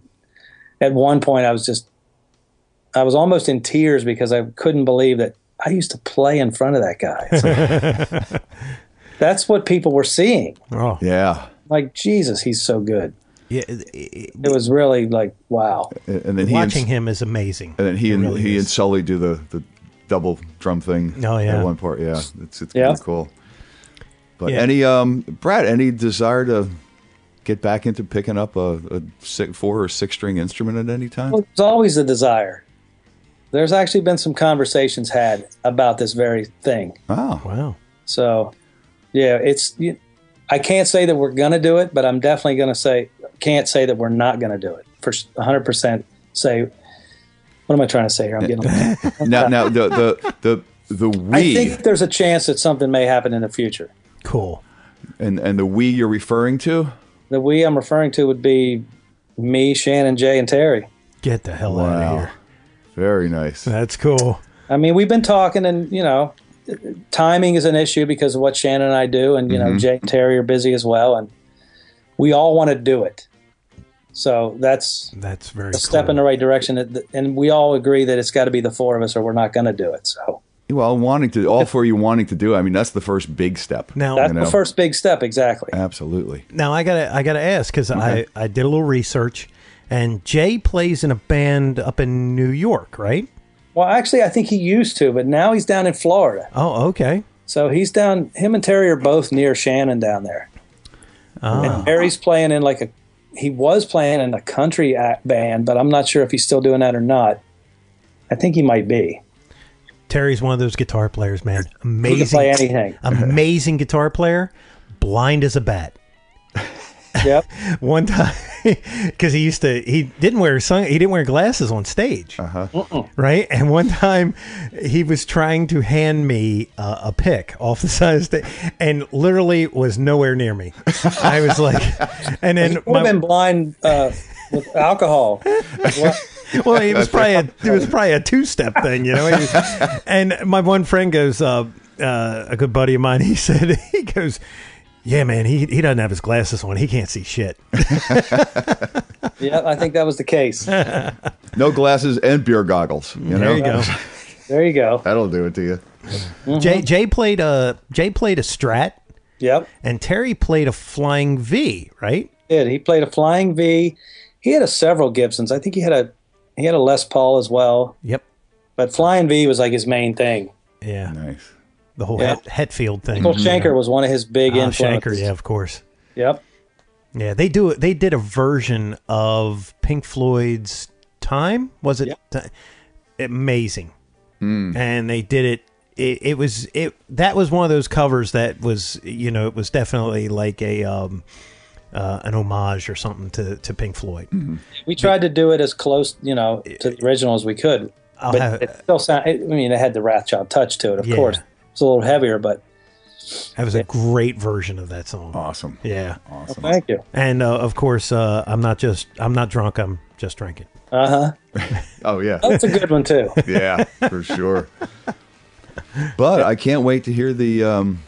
at one point I was just I was almost in tears because I couldn't believe that I used to play in front of that guy. So that's what people were seeing. Oh yeah, Like Jesus, he's so good. yeah. it- it- It was really like wow. and and then he and, watching him is amazing. and then he It and really he is. and Sully do the the double drum thing. Oh, yeah. at one part. Yeah, it's it's Yeah. pretty cool. But Yeah. any um Brad, any desire to get back into picking up a, a six, four or six string instrument at any time? Well, there's always a desire. There's actually been some conversations had about this very thing. Oh, Wow. So, yeah, it's. You, I can't say that we're going to do it, but I'm definitely going to say can't say that we're not going to do it. For 100 percent, say. What am I trying to say here? I'm getting. now now the the the the I think there's a chance that something may happen in the future. Cool. and and the we you're referring to. The we I'm referring to would be me, Shannon, Jay, and Terry. Get the hell out of here. Very nice. That's cool. I mean, we've been talking, and you know, timing is an issue because of what Shannon and I do, and you know, mm-hmm. Jay and Terry are busy as well, and we all want to do it. So that's That's very a step cool. in the right direction, and we all agree that it's got to be the four of us, or we're not going to do it. So Well, wanting to all four of you wanting to do. I mean, that's the first big step. Now- that's you know? the first big step, exactly. Absolutely. Now I gotta I gotta ask because I I did a little research, and Jay plays in a band up in New York, right? Well, actually, I think he used to, but now he's down in Florida. Oh, okay. So he's down. Him and Terry are both near Shannon down there. Oh, And Terry's playing in like a. He was playing in a country act band, but I'm not sure if he's still doing that or not. I think he might be. Terry's one of those guitar players, man. He can Amazing, play anything. amazing guitar player. Blind as a bat. Yep. One time, because he used to, he didn't wear sun, he didn't wear glasses on stage, uh-huh. right? And one time, he was trying to hand me uh, a pick off the side of the stage, and literally was nowhere near me. I was like, and then Would have been blind uh, with alcohol. Well, well, it was probably a, it was probably a two step thing, you know. Was- and my one friend goes, uh, uh, a good buddy of mine. He said, he goes, yeah, man, he he doesn't have his glasses on. He can't see shit. yeah, I think that was the case. No glasses and beer goggles. You know, There you go. There you go. That'll do it to you. Mm-hmm. Jay Jay played a Jay played a Strat, Yep. and Terry played a Flying V, right? Did he played a Flying V? He had a several Gibsons. I think he had a he had a Les Paul as well. Yep. But Flying V was like his main thing. Yeah, Nice. The whole Yeah. Het, Hetfield thing. Michael Schenker was one of his big Ah, influences. Schenker, yeah, of course. Yep. Yeah, they do. It they did a version of Pink Floyd's "Time." Was it Yep. Ti- amazing? And they did it it, it was it that was one of those covers that was you know it was definitely like a um, uh, an homage or something to, to Pink Floyd. We tried to do it as close, you know, to the original as we could. I'll but have- it still sound. I mean, it had the Wrathchild touch to it, of Yeah. course. It's a little heavier, but That was a great version of that song. Awesome. Yeah. Awesome. thank you. And uh, of course, uh, I'm not just I'm not drunk. I'm just drinking. Uh huh. Oh yeah. That's a good one too. yeah, for sure. But I can't wait to hear the um,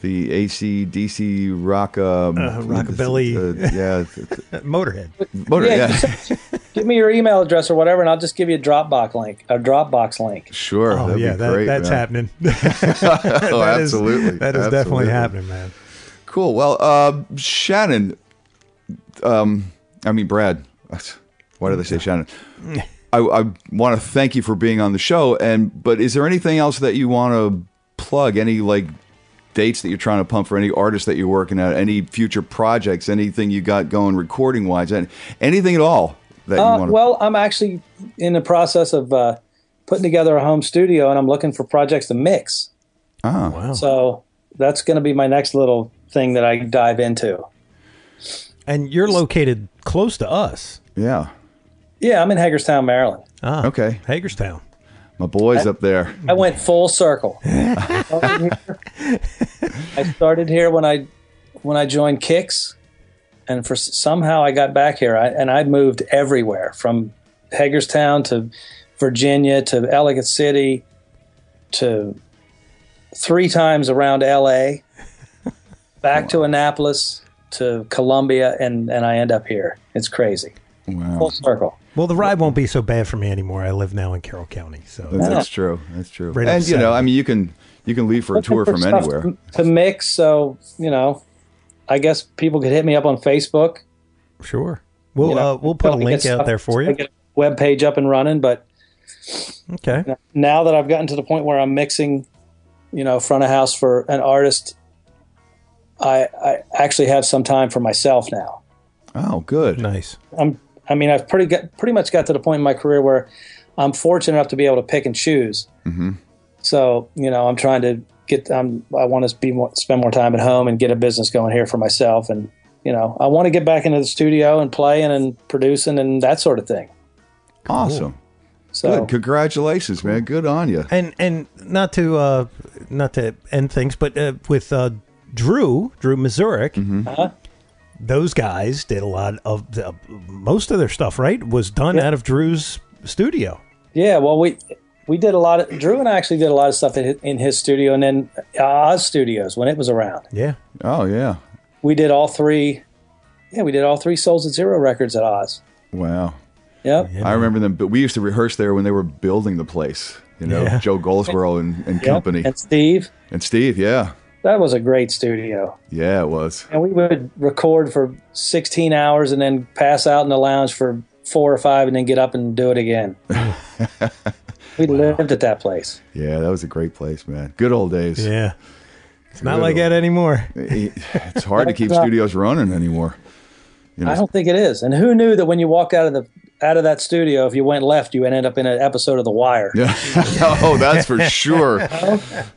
the AC DC rock um, Uh, rockabilly. uh, yeah, th- th- Motorhead. Yeah, yeah, Give me your email address or whatever, and I'll just give you a Dropbox link. A Dropbox link. sure. Oh that'd yeah, be that, great, that's man. happening. oh, That is- absolutely. that is definitely happening, man. Cool. Well, uh, Shannon, um, I mean Brad. Why did I say Shannon? I, I want to thank you for being on the show. And but is there anything else that you want to plug? Any like dates that you're trying to pump for any artists that you're working at? Any future projects? Anything you got going recording wise? And anything at all that you Uh, want to? well, I'm actually in the process of uh, putting together a home studio, and I'm looking for projects to mix. ah, Wow. So that's going to be my next little thing that I dive into. And you're located close to us. yeah. Yeah, I'm in Hagerstown, Maryland. Ah, Okay. Hagerstown. My boys up there. I went full circle. I started here when I when I joined Kix, and for somehow I got back here, I, and I moved everywhere from Hagerstown to Virginia to Ellicott City to three times around L.A. back to Annapolis to Columbia, and and I end up here. It's crazy. Wow. Full circle. Well, the ride won't be so bad for me anymore. I live now in Carroll County, so That's, that's true. That's true. Right and you know. I mean, you can you can leave for a tour for from anywhere. to, to mix. So you know, I guess people could hit me up on Facebook. sure. We'll you know, uh, we'll put a link out there for you. get a web page up and running, but Okay. now that I've gotten to the point where I'm mixing, you know, front of house for an artist, I I actually have some time for myself now. Oh, good. Nice. I'm I mean I've pretty got, pretty much got to the point in my career where I'm fortunate enough to be able to pick and choose. Mhm. So you know I'm trying to get I'm I want to be more, spend more time at home and get a business going here for myself and you know I want to get back into the studio and playing and producing and that sort of thing. Awesome. So Good. Congratulations, man. Good on you. And and not to uh, not to end things, but uh, with uh, Drew Drew Mazurek, uh-huh. Those guys did a lot of the, most of their stuff. Right, was done out of Drew's studio. Yeah, well, we we did a lot of Drew and I actually did a lot of stuff in his, in his studio, and then Oz Studios when it was around. Yeah. Oh yeah. We did all three. Yeah, we did all three Souls at Zero records at Oz. Wow. Yep. I remember them, but we used to rehearse there when they were building the place. You know, Yeah. Joe Goldsboro and, and Yep. company, And Steve, and Steve. Yeah, that was a great studio. yeah, it was. And we would record for 16 hours and then pass out in the lounge for four or five and then get up and do it again. we lived at that place. Yeah, that was a great place, man. Good old days. Yeah. It's not Good like that anymore. It's hard to keep studios running anymore. You know, I don't think it is. And who knew that when you walk out of the out of that studio, if you went left, you would end up in an episode of The Wire. Yeah. oh, that's for sure.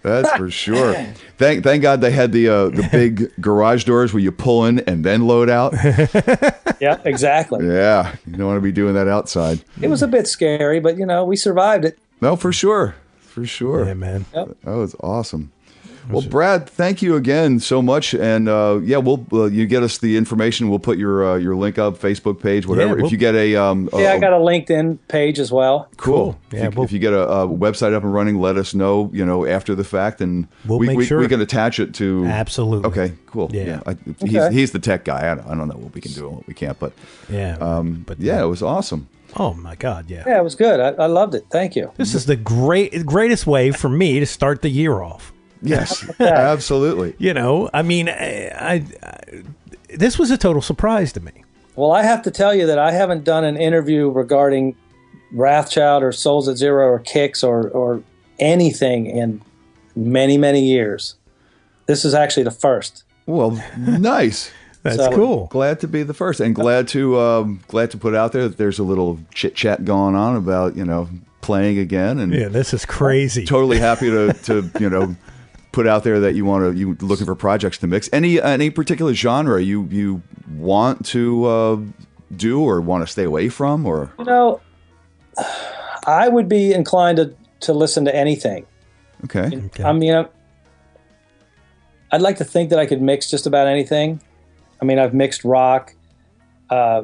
That's for sure. Thank thank God they had the uh, the big garage doors where you pull in and then load out. yeah, exactly. Yeah, you don't want to be doing that outside. It was a bit scary, but you know, we survived it. No, for sure, for sure. Yeah, man. Yep. That was awesome. Well, Brad, thank you again so much, and uh, yeah, we'll uh, you get us the information. We'll put your uh, your link up, Facebook page, whatever. we'll- if you get a um, Yeah, a- I got a LinkedIn page as well. Cool. Cool. If, Yeah, you, we'll- if you get a, a website up and running, let us know. You know, after the fact, and We'll we, make we, sure. we can attach it to. Absolutely. Okay. Cool. Yeah. I, he's Okay. he's the tech guy. I don't, I don't know what we can do and what we can't, but Yeah. um, but yeah, it was awesome. Oh my God. Yeah. Yeah, it was good. I, I loved it. Thank you. This is the great greatest way for me to start the year off. Yes, absolutely. You know, I mean, I, I, I this was a total surprise to me. Well, I have to tell you that I haven't done an interview regarding Wrathchild or Souls at Zero or Kix or, or anything in many, many years. This is actually the first. Well, nice. That's So- cool. Glad to be the first, and glad to um, glad to put out there that there's a little chit chat going on about you know playing again, and Yeah, this is crazy. totally happy to to you know put out there that you want to you looking for projects to mix. Any any particular genre you you want to uh, do or want to stay away from or You know, I would be inclined to, to listen to anything. okay Okay. I mean, I- I'd like to think that I could mix just about anything. I mean, I've mixed rock. Uh,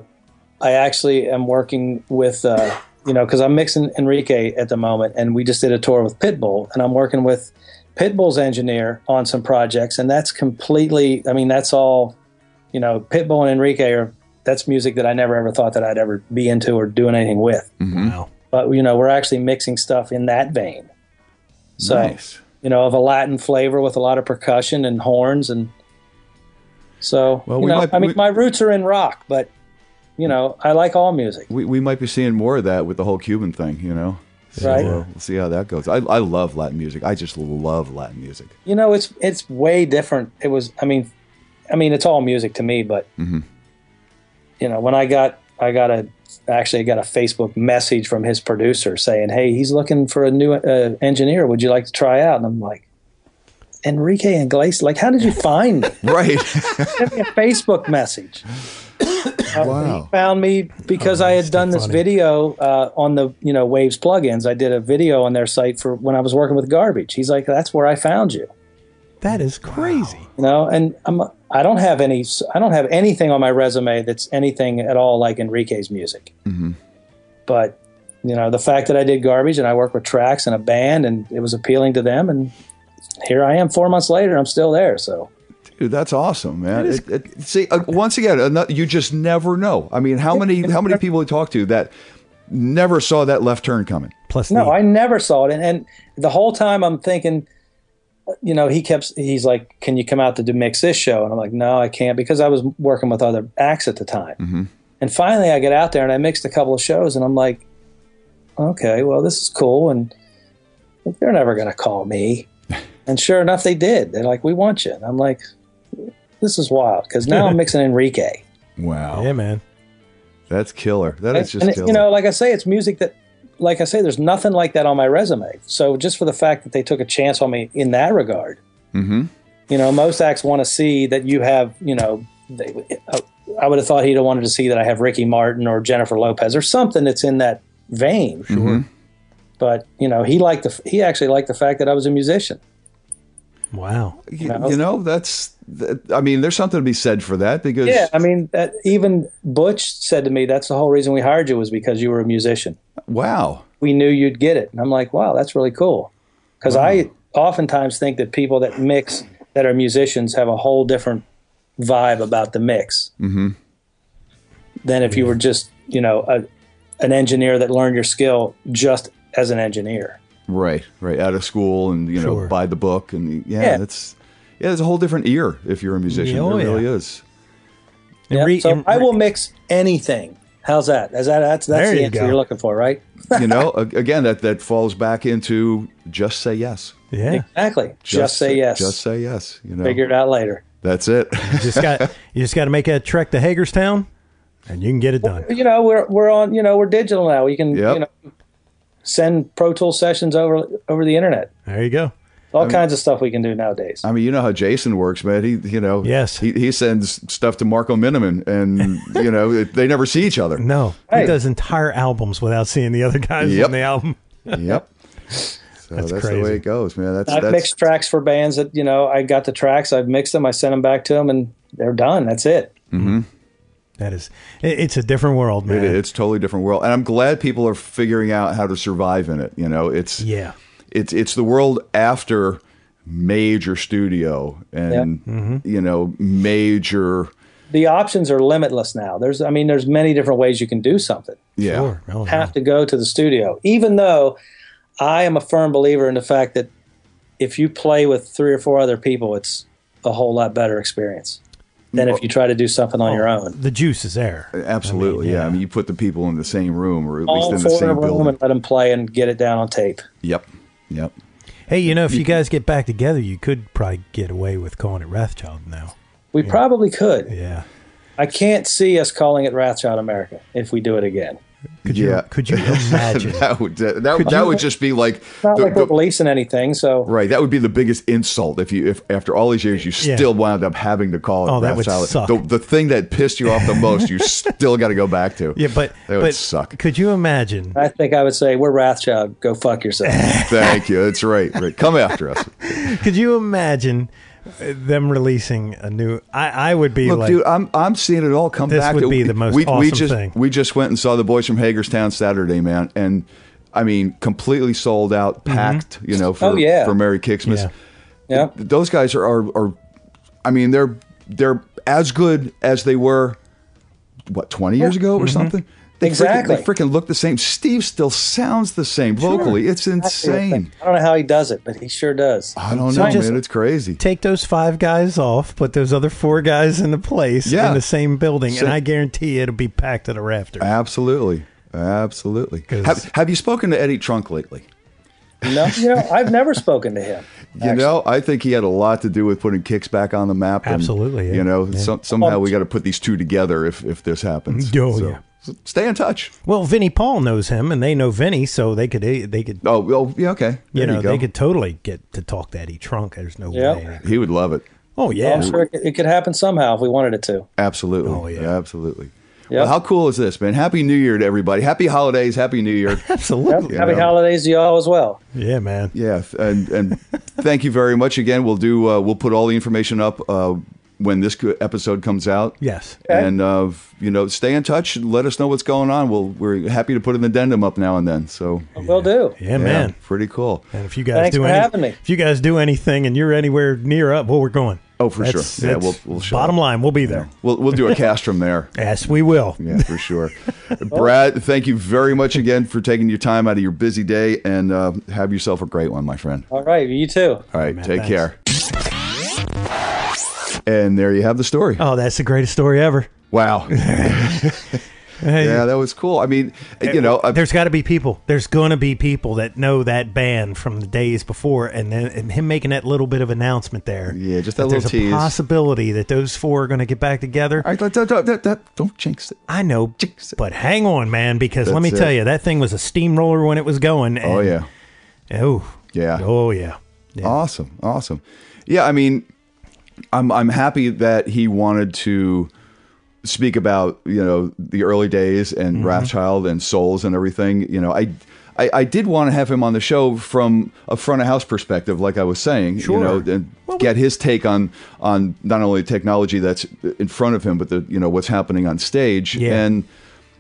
I actually am working with, uh, you know, because I'm mixing Enrique at the moment, and we just did a tour with Pitbull, and I'm working with Pitbull's engineer on some projects, and that's completely. I mean, that's all. You know, Pitbull and Enrique are. That's music that I never ever thought that I'd ever be into or doing anything with. Mm-hmm. Wow. But you know, we're actually mixing stuff in that vein. So nice you know, of a Latin flavor with a lot of percussion and horns and so Well, you we know, might- I mean we- my roots are in rock, but you know, I like all music. we, we might be seeing more of that with the whole Cuban thing you know so, Right. we'll see how that goes I, I love Latin music I just love Latin music You know, it's it's way different. It was I mean I mean it's all music to me, but Mhm. you know, when I got I got a actually I got a Facebook message from his producer saying, "Hey, he's looking for a new uh, engineer. Would you like to try out?" And I'm like, "Enrique Iglesias, like how did you find me?" right Send me a Facebook message. Uh, Wow. He found me because Oh, I that's had done this funny. video uh, on the you know Waves plugins. I did a video on their site for when I was working with Garbage. He's like, "That's where I found you." That is crazy. You know, and I'm I don't have any I don't have anything on my resume that's anything at all like Enrique's music. Mhm. But you know, the fact that I did Garbage and I worked with tracks and a band and it was appealing to them, and here I am four months later, I'm still there. So. Dude, that's awesome, man. It, it, see, uh, once again, uh, ano- you just never know. I mean, how many how many people we talk to that never saw that left turn coming? Plus, No, the, I never saw it, and, and the whole time I'm thinking, uh, you know, he kept he's like, "Can you come out to do mix this show?" And I'm like, "No, I can't," because I was working with other acts at the time. Mm-hmm. And finally, I get out there and I mixed a couple of shows, and I'm like, "Okay, well, this is cool," and they're never going to call me. And sure enough, they did. They're like, "We want you," and I'm like, "This is wild," because now I'm mixing Enrique. Wow, yeah, man. that's killer. That is just and, killer. you know, like I say, it's music that, like I say, there's nothing like that on my resume. So just for the fact that they took a chance on me in that regard, hmm you know, most acts want to see that you have, you know, they, uh, I would have thought he'd have wanted to see that I have Ricky Martin or Jennifer Lopez or something that's in that vein. Sure. But you know, he liked the he actually liked the fact that I was a musician. Wow. You, you know, that's. That, I mean, there's something to be said for that because Yeah, I mean, that, even Butch said to me, "That's the whole reason we hired you was because you were a musician." wow, we knew you'd get it. And I'm like, wow, that's really cool. Because I oftentimes think that people that mix that are musicians have a whole different vibe about the mix Mhm. than if you were just, you know, a, an engineer that learned your skill just as an engineer. Right, right, out of school and you know, Sure. buy the book and yeah, Yeah. it's yeah, it's a whole different ear if you're a musician. Yeah, oh, it really yeah. is. Yeah, Enri- so Enri- I will mix anything. How's that? Is that that's that's There the you answer go. you're looking for, right? You know, again, that that falls back into just say yes. Yeah. Exactly. Just, say yes. Just say yes. You know, Figure it out later. that's it. You just got you just got to make a trek to Hagerstown, and you can get it done. You know, we're we're on. You know, we're digital now. We can Yep. you know send Pro Tool sessions over over the internet. There you go. All kinds of stuff we can do nowadays. I mean, you know how Jason works, man. He, you know, Yes. he, he sends stuff to Marco Minnemann, and you know they never see each other. No, Hey. he does entire albums without seeing the other guys Yep. on the album. Yep. So that's, the crazy. way it goes, man. That's I've that's mixed tracks for bands that you know I got the tracks, I've mixed them, I sent them back to them, and they're done. That's it. Mm-hmm. That is, it's a different world, man. it, it's totally different world, and I'm glad people are figuring out how to survive in it. You know, it's yeah, it's it's the world after major studio and Mm-hmm. you know major The options are limitless now. There's, I mean, there's many different ways you can do something. yeah sure. Oh, yeah. Have to go to the studio, even though I am a firm believer in the fact that if you play with three or four other people, it's a whole lot better experience than if you try to do something on oh, your own. The juice is there. absolutely I mean, yeah. yeah. I mean you put the people in the same room or at least in the four in a same room building. and let them play and get it down on tape. Yep, yep. Hey, you know, if you guys get back together, you could probably get away with calling it Wrathchild now. We probably could. Yeah. I can't see us calling it Wrathchild America if we do it again. Could you yeah. could you imagine? that would that, that, that you- would just be like Not the- like the- we're releasing anything, so Right, that would be the biggest insult if you if after all these years you Yeah. still wound up having to call it Oh, that would salad. suck. The, the thing that pissed you off the most, you still got to go back to. yeah, but that would but suck. could you imagine? I think I would say we're Wrathchild. Go fuck yourself. Thank you. That's right. Right, come after us. Could you imagine them releasing a new? I I would be Look, like, dude, I'm I'm seeing it all come This back. would to, be the most we, we awesome just, thing. We just went and saw the boys from Hagerstown Saturday, man, and I mean, completely sold out, mm-hmm. packed. You know, for Oh, yeah. for Merry Kixmas. Yeah. Yeah. those guys are, are are I mean they're they're as good as they were what 20 years ago or mm-hmm. something. They Exactly. Freaking, they freaking look the same. Steve still sounds the same vocally. It's insane. I don't know how he does it, but he sure does. I don't So know, just- man. It's crazy. take those five guys off, put those other four guys in the place Yeah. in the same building, Sa- and I guarantee it'll be packed to the rafters. Absolutely. Absolutely. Have, have you spoken to Eddie Trunk lately? No, you know, I've never spoken to him. You know, I think he had a lot to do with putting Kix back on the map. and, Absolutely, yeah. You know, Yeah. some, somehow um, we got to put these two together if, if this happens. Oh, yeah. so stay in touch. Well, Vinnie Paul knows him, and they know Vinny, so they could they could Oh, oh yeah, okay. you There know go. they could totally get to talk to Eddie Trunk. There's no Yeah. way. He would love it. Oh yeah, I'm sure it could, it could happen somehow if we wanted it to. Absolutely. Oh, yeah. Absolutely. Yep. Well, how cool is this, man? Happy New Year to everybody. Happy holidays. Happy New Year. absolutely. Yeah. Happy holidays to y'all as well. Yeah, man. yeah, and and thank you very much again. We'll do. Uh, we'll put all the information up uh, when this co- episode comes out. Yes. And uh, you know, stay in touch. Let us know what's going on. We'll, we're happy to put an addendum up now and then. So we'll do. Yeah, man. pretty cool. And if you guys Thanks do for any, if you guys do anything and you're anywhere near up, well, we're going. Oh, for That's- sure. Yeah, we'll, we'll show bottom up. line, we'll be there. We'll we'll do a cast from there. Yes, we will. Yeah, for sure. Brad, thank you very much again for taking your time out of your busy day, and uh, have yourself a great one, my friend. All right, you too. All right, man, take thanks. care. And there you have the story. Oh, that's the greatest story ever. Wow. Hey, Yeah, that was cool. I mean, you know, uh, there's got to be people. There's going to be people that know that band from the days before, and then and him making that little bit of announcement there. Yeah, just that there's little tease. a possibility that those four are going to get back together. I, don't, don't, don't, don't- don't jinx it. I know, jinx it. but hang on, man, because let me That's tell you, that thing was a steamroller when it was going. and- Oh yeah, Oh yeah. Oh yeah. Yeah. Awesome, awesome. Yeah, I mean, I'm I'm happy that he wanted to speak about you know the early days and Mm-hmm. Wrathchild and Souls and everything. You know, I. I, I did want to have him on the show from a front of house perspective, like I was saying, Sure. you know, and get his take on on not only technology that's in front of him, but the you know what's happening on stage. Yeah. And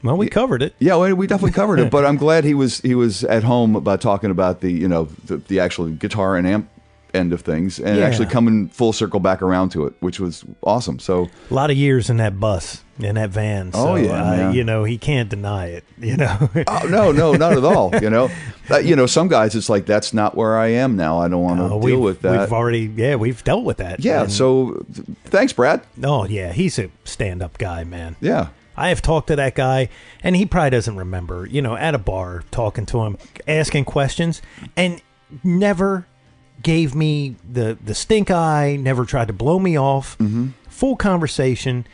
Well, we covered it. yeah, well, we definitely covered it, but I'm glad he was he was at home about talking about the you know the, the actual guitar and amp end of things, and Yeah. actually coming full circle back around to it, which was awesome. So A lot of years in that bus, in that van. So, Oh, yeah, uh, you know, he can't deny it. You know. oh, no, no, not at all. You know, uh, you know, some guys it's like that's not where I am now. I don't want to Uh, deal with that. We've already, yeah, we've dealt with that. yeah. And- So th- thanks, Brad. oh yeah, he's a stand-up guy, man. Yeah. I have talked to that guy, and he probably doesn't remember. You know, at a bar, talking to him, asking questions, and never gave me the the stink eye. Never tried to blow me off. Mm-hmm. Full conversation,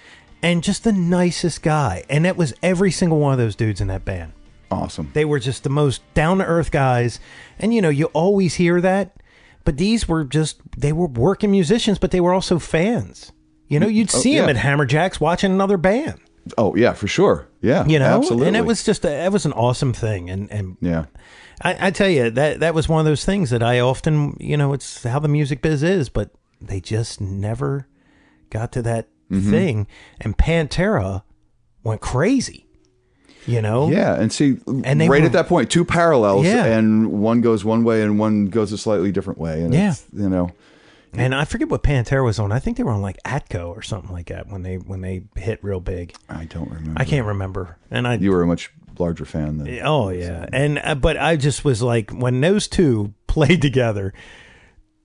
and just the nicest guy. And that was every single one of those dudes in that band. Awesome. They were just the most down to earth guys. And you know, you always hear that, but these were just they were working musicians, but they were also fans. You know, you'd Oh, see them yeah. at Hammerjacks watching another band. Oh yeah, for sure. Yeah. You know, absolutely. and it was just a, it was an awesome thing. And and yeah. I, I tell you that that was one of those things that I often, you know, it's how the music biz is, but they just never got to that Mm-hmm. thing. And Pantera went crazy. You know, Yeah, and see, And they right were- at that point, two parallels, Yeah. and one goes one way and one goes a slightly different way. And Yeah. it's, you know, And I forget what Pantera was on. I think they were on like Atco or something like that when they when they hit real big. I don't remember. I can't remember. And I You were a much larger fan than. oh yeah. And uh, but I just was like when those two played together,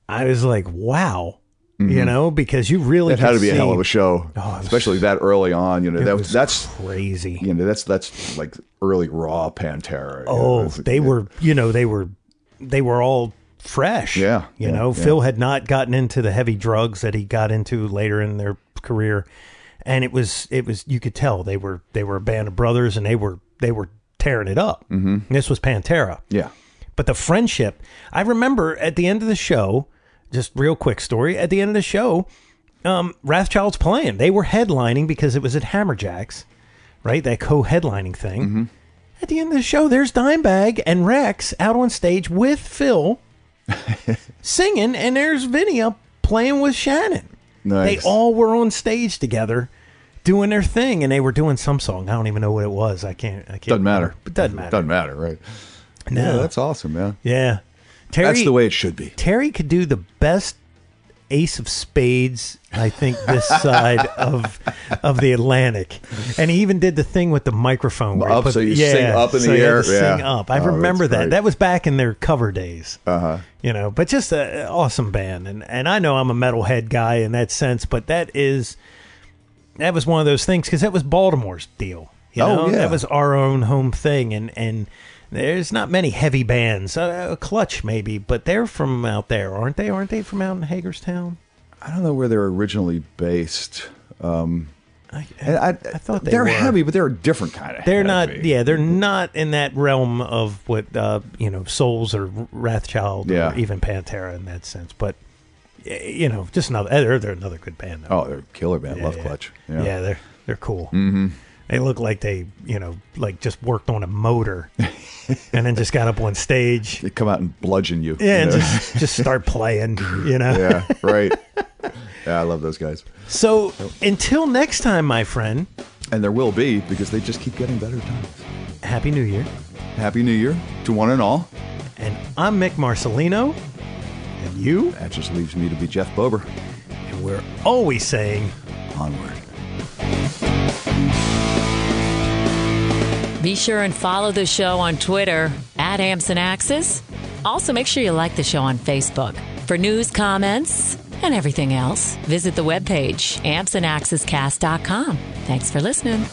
I was like, wow. You know, because you really It had to be a hell of a show, Oh, was- especially that early on. You know, that was that's crazy. you know that's that's like early raw Pantera. know, Oh, it's- they were, you know, they were, they were all fresh. Yeah, you yeah, know, yeah. Phil had not gotten into the heavy drugs that he got into later in their career, and it was, it was, you could tell they were, they were a band of brothers, and they were, they were tearing it up. Mm-hmm. This was Pantera. Yeah. But the friendship, I remember at the end of the show, just real quick story. At the end of the show, um, Wrathchild's playing. They were headlining because it was at Hammerjacks, right? That co-headlining thing. At the end of the show, there's Dimebag and Rex out on stage with Phil singing, and there's Vinny up playing with Shannon. Nice. They all were on stage together doing their thing, and they were doing some song. I don't even know what it was. I can't. I can't. Doesn't matter. It doesn't matter. Doesn't matter, right? No. Yeah, that's awesome, man. Yeah. Terry, That's the way it should be. Terry could do the best ace of spades, I think, this side of of the Atlantic. And he even did the thing with the microphone. Where he Up, so you sing up in so the air? to Sing up. I Oh, remember that. great. That was back in their cover days. Uh huh. You know, but just an awesome band. And and I know I'm a metalhead guy in that sense, but that is that was one of those things because that was Baltimore's deal. You Oh, know, yeah. that was our own home thing, and and there's not many heavy bands. Uh, Clutch maybe, but they're from out there, aren't they? Aren't they from out in Hagerstown? I don't know where they're originally based. Um, I, and I, I thought they are heavy, but they're a different kind of. They're not. Yeah, they're not in that realm of what uh, you know, Souls or Wrathchild Yeah. or even Pantera in that sense. But you know, just another. They're, they're another good band. Though. Oh, they're a killer band. Yeah, Love yeah. Clutch. Yeah. Yeah. they're they're cool. Mm-hmm. They look like they, you know, like just worked on a motor, and then just got up on stage. They come out and bludgeon you. Yeah, and you know? just just start playing. You know. yeah, right. Yeah, I love those guys. So until next time, my friend. And there will be because they just keep getting better times. Happy New Year. Happy New Year to one and all. And I'm Mick Marcellino. And you? That just leaves me to be Jeff Bober. And we're always saying onward. Be sure and follow the show on Twitter at Amps and Axes. Also, make sure you like the show on Facebook. For news, comments, and everything else, visit the webpage ampsandaxescast.com. Thanks for listening.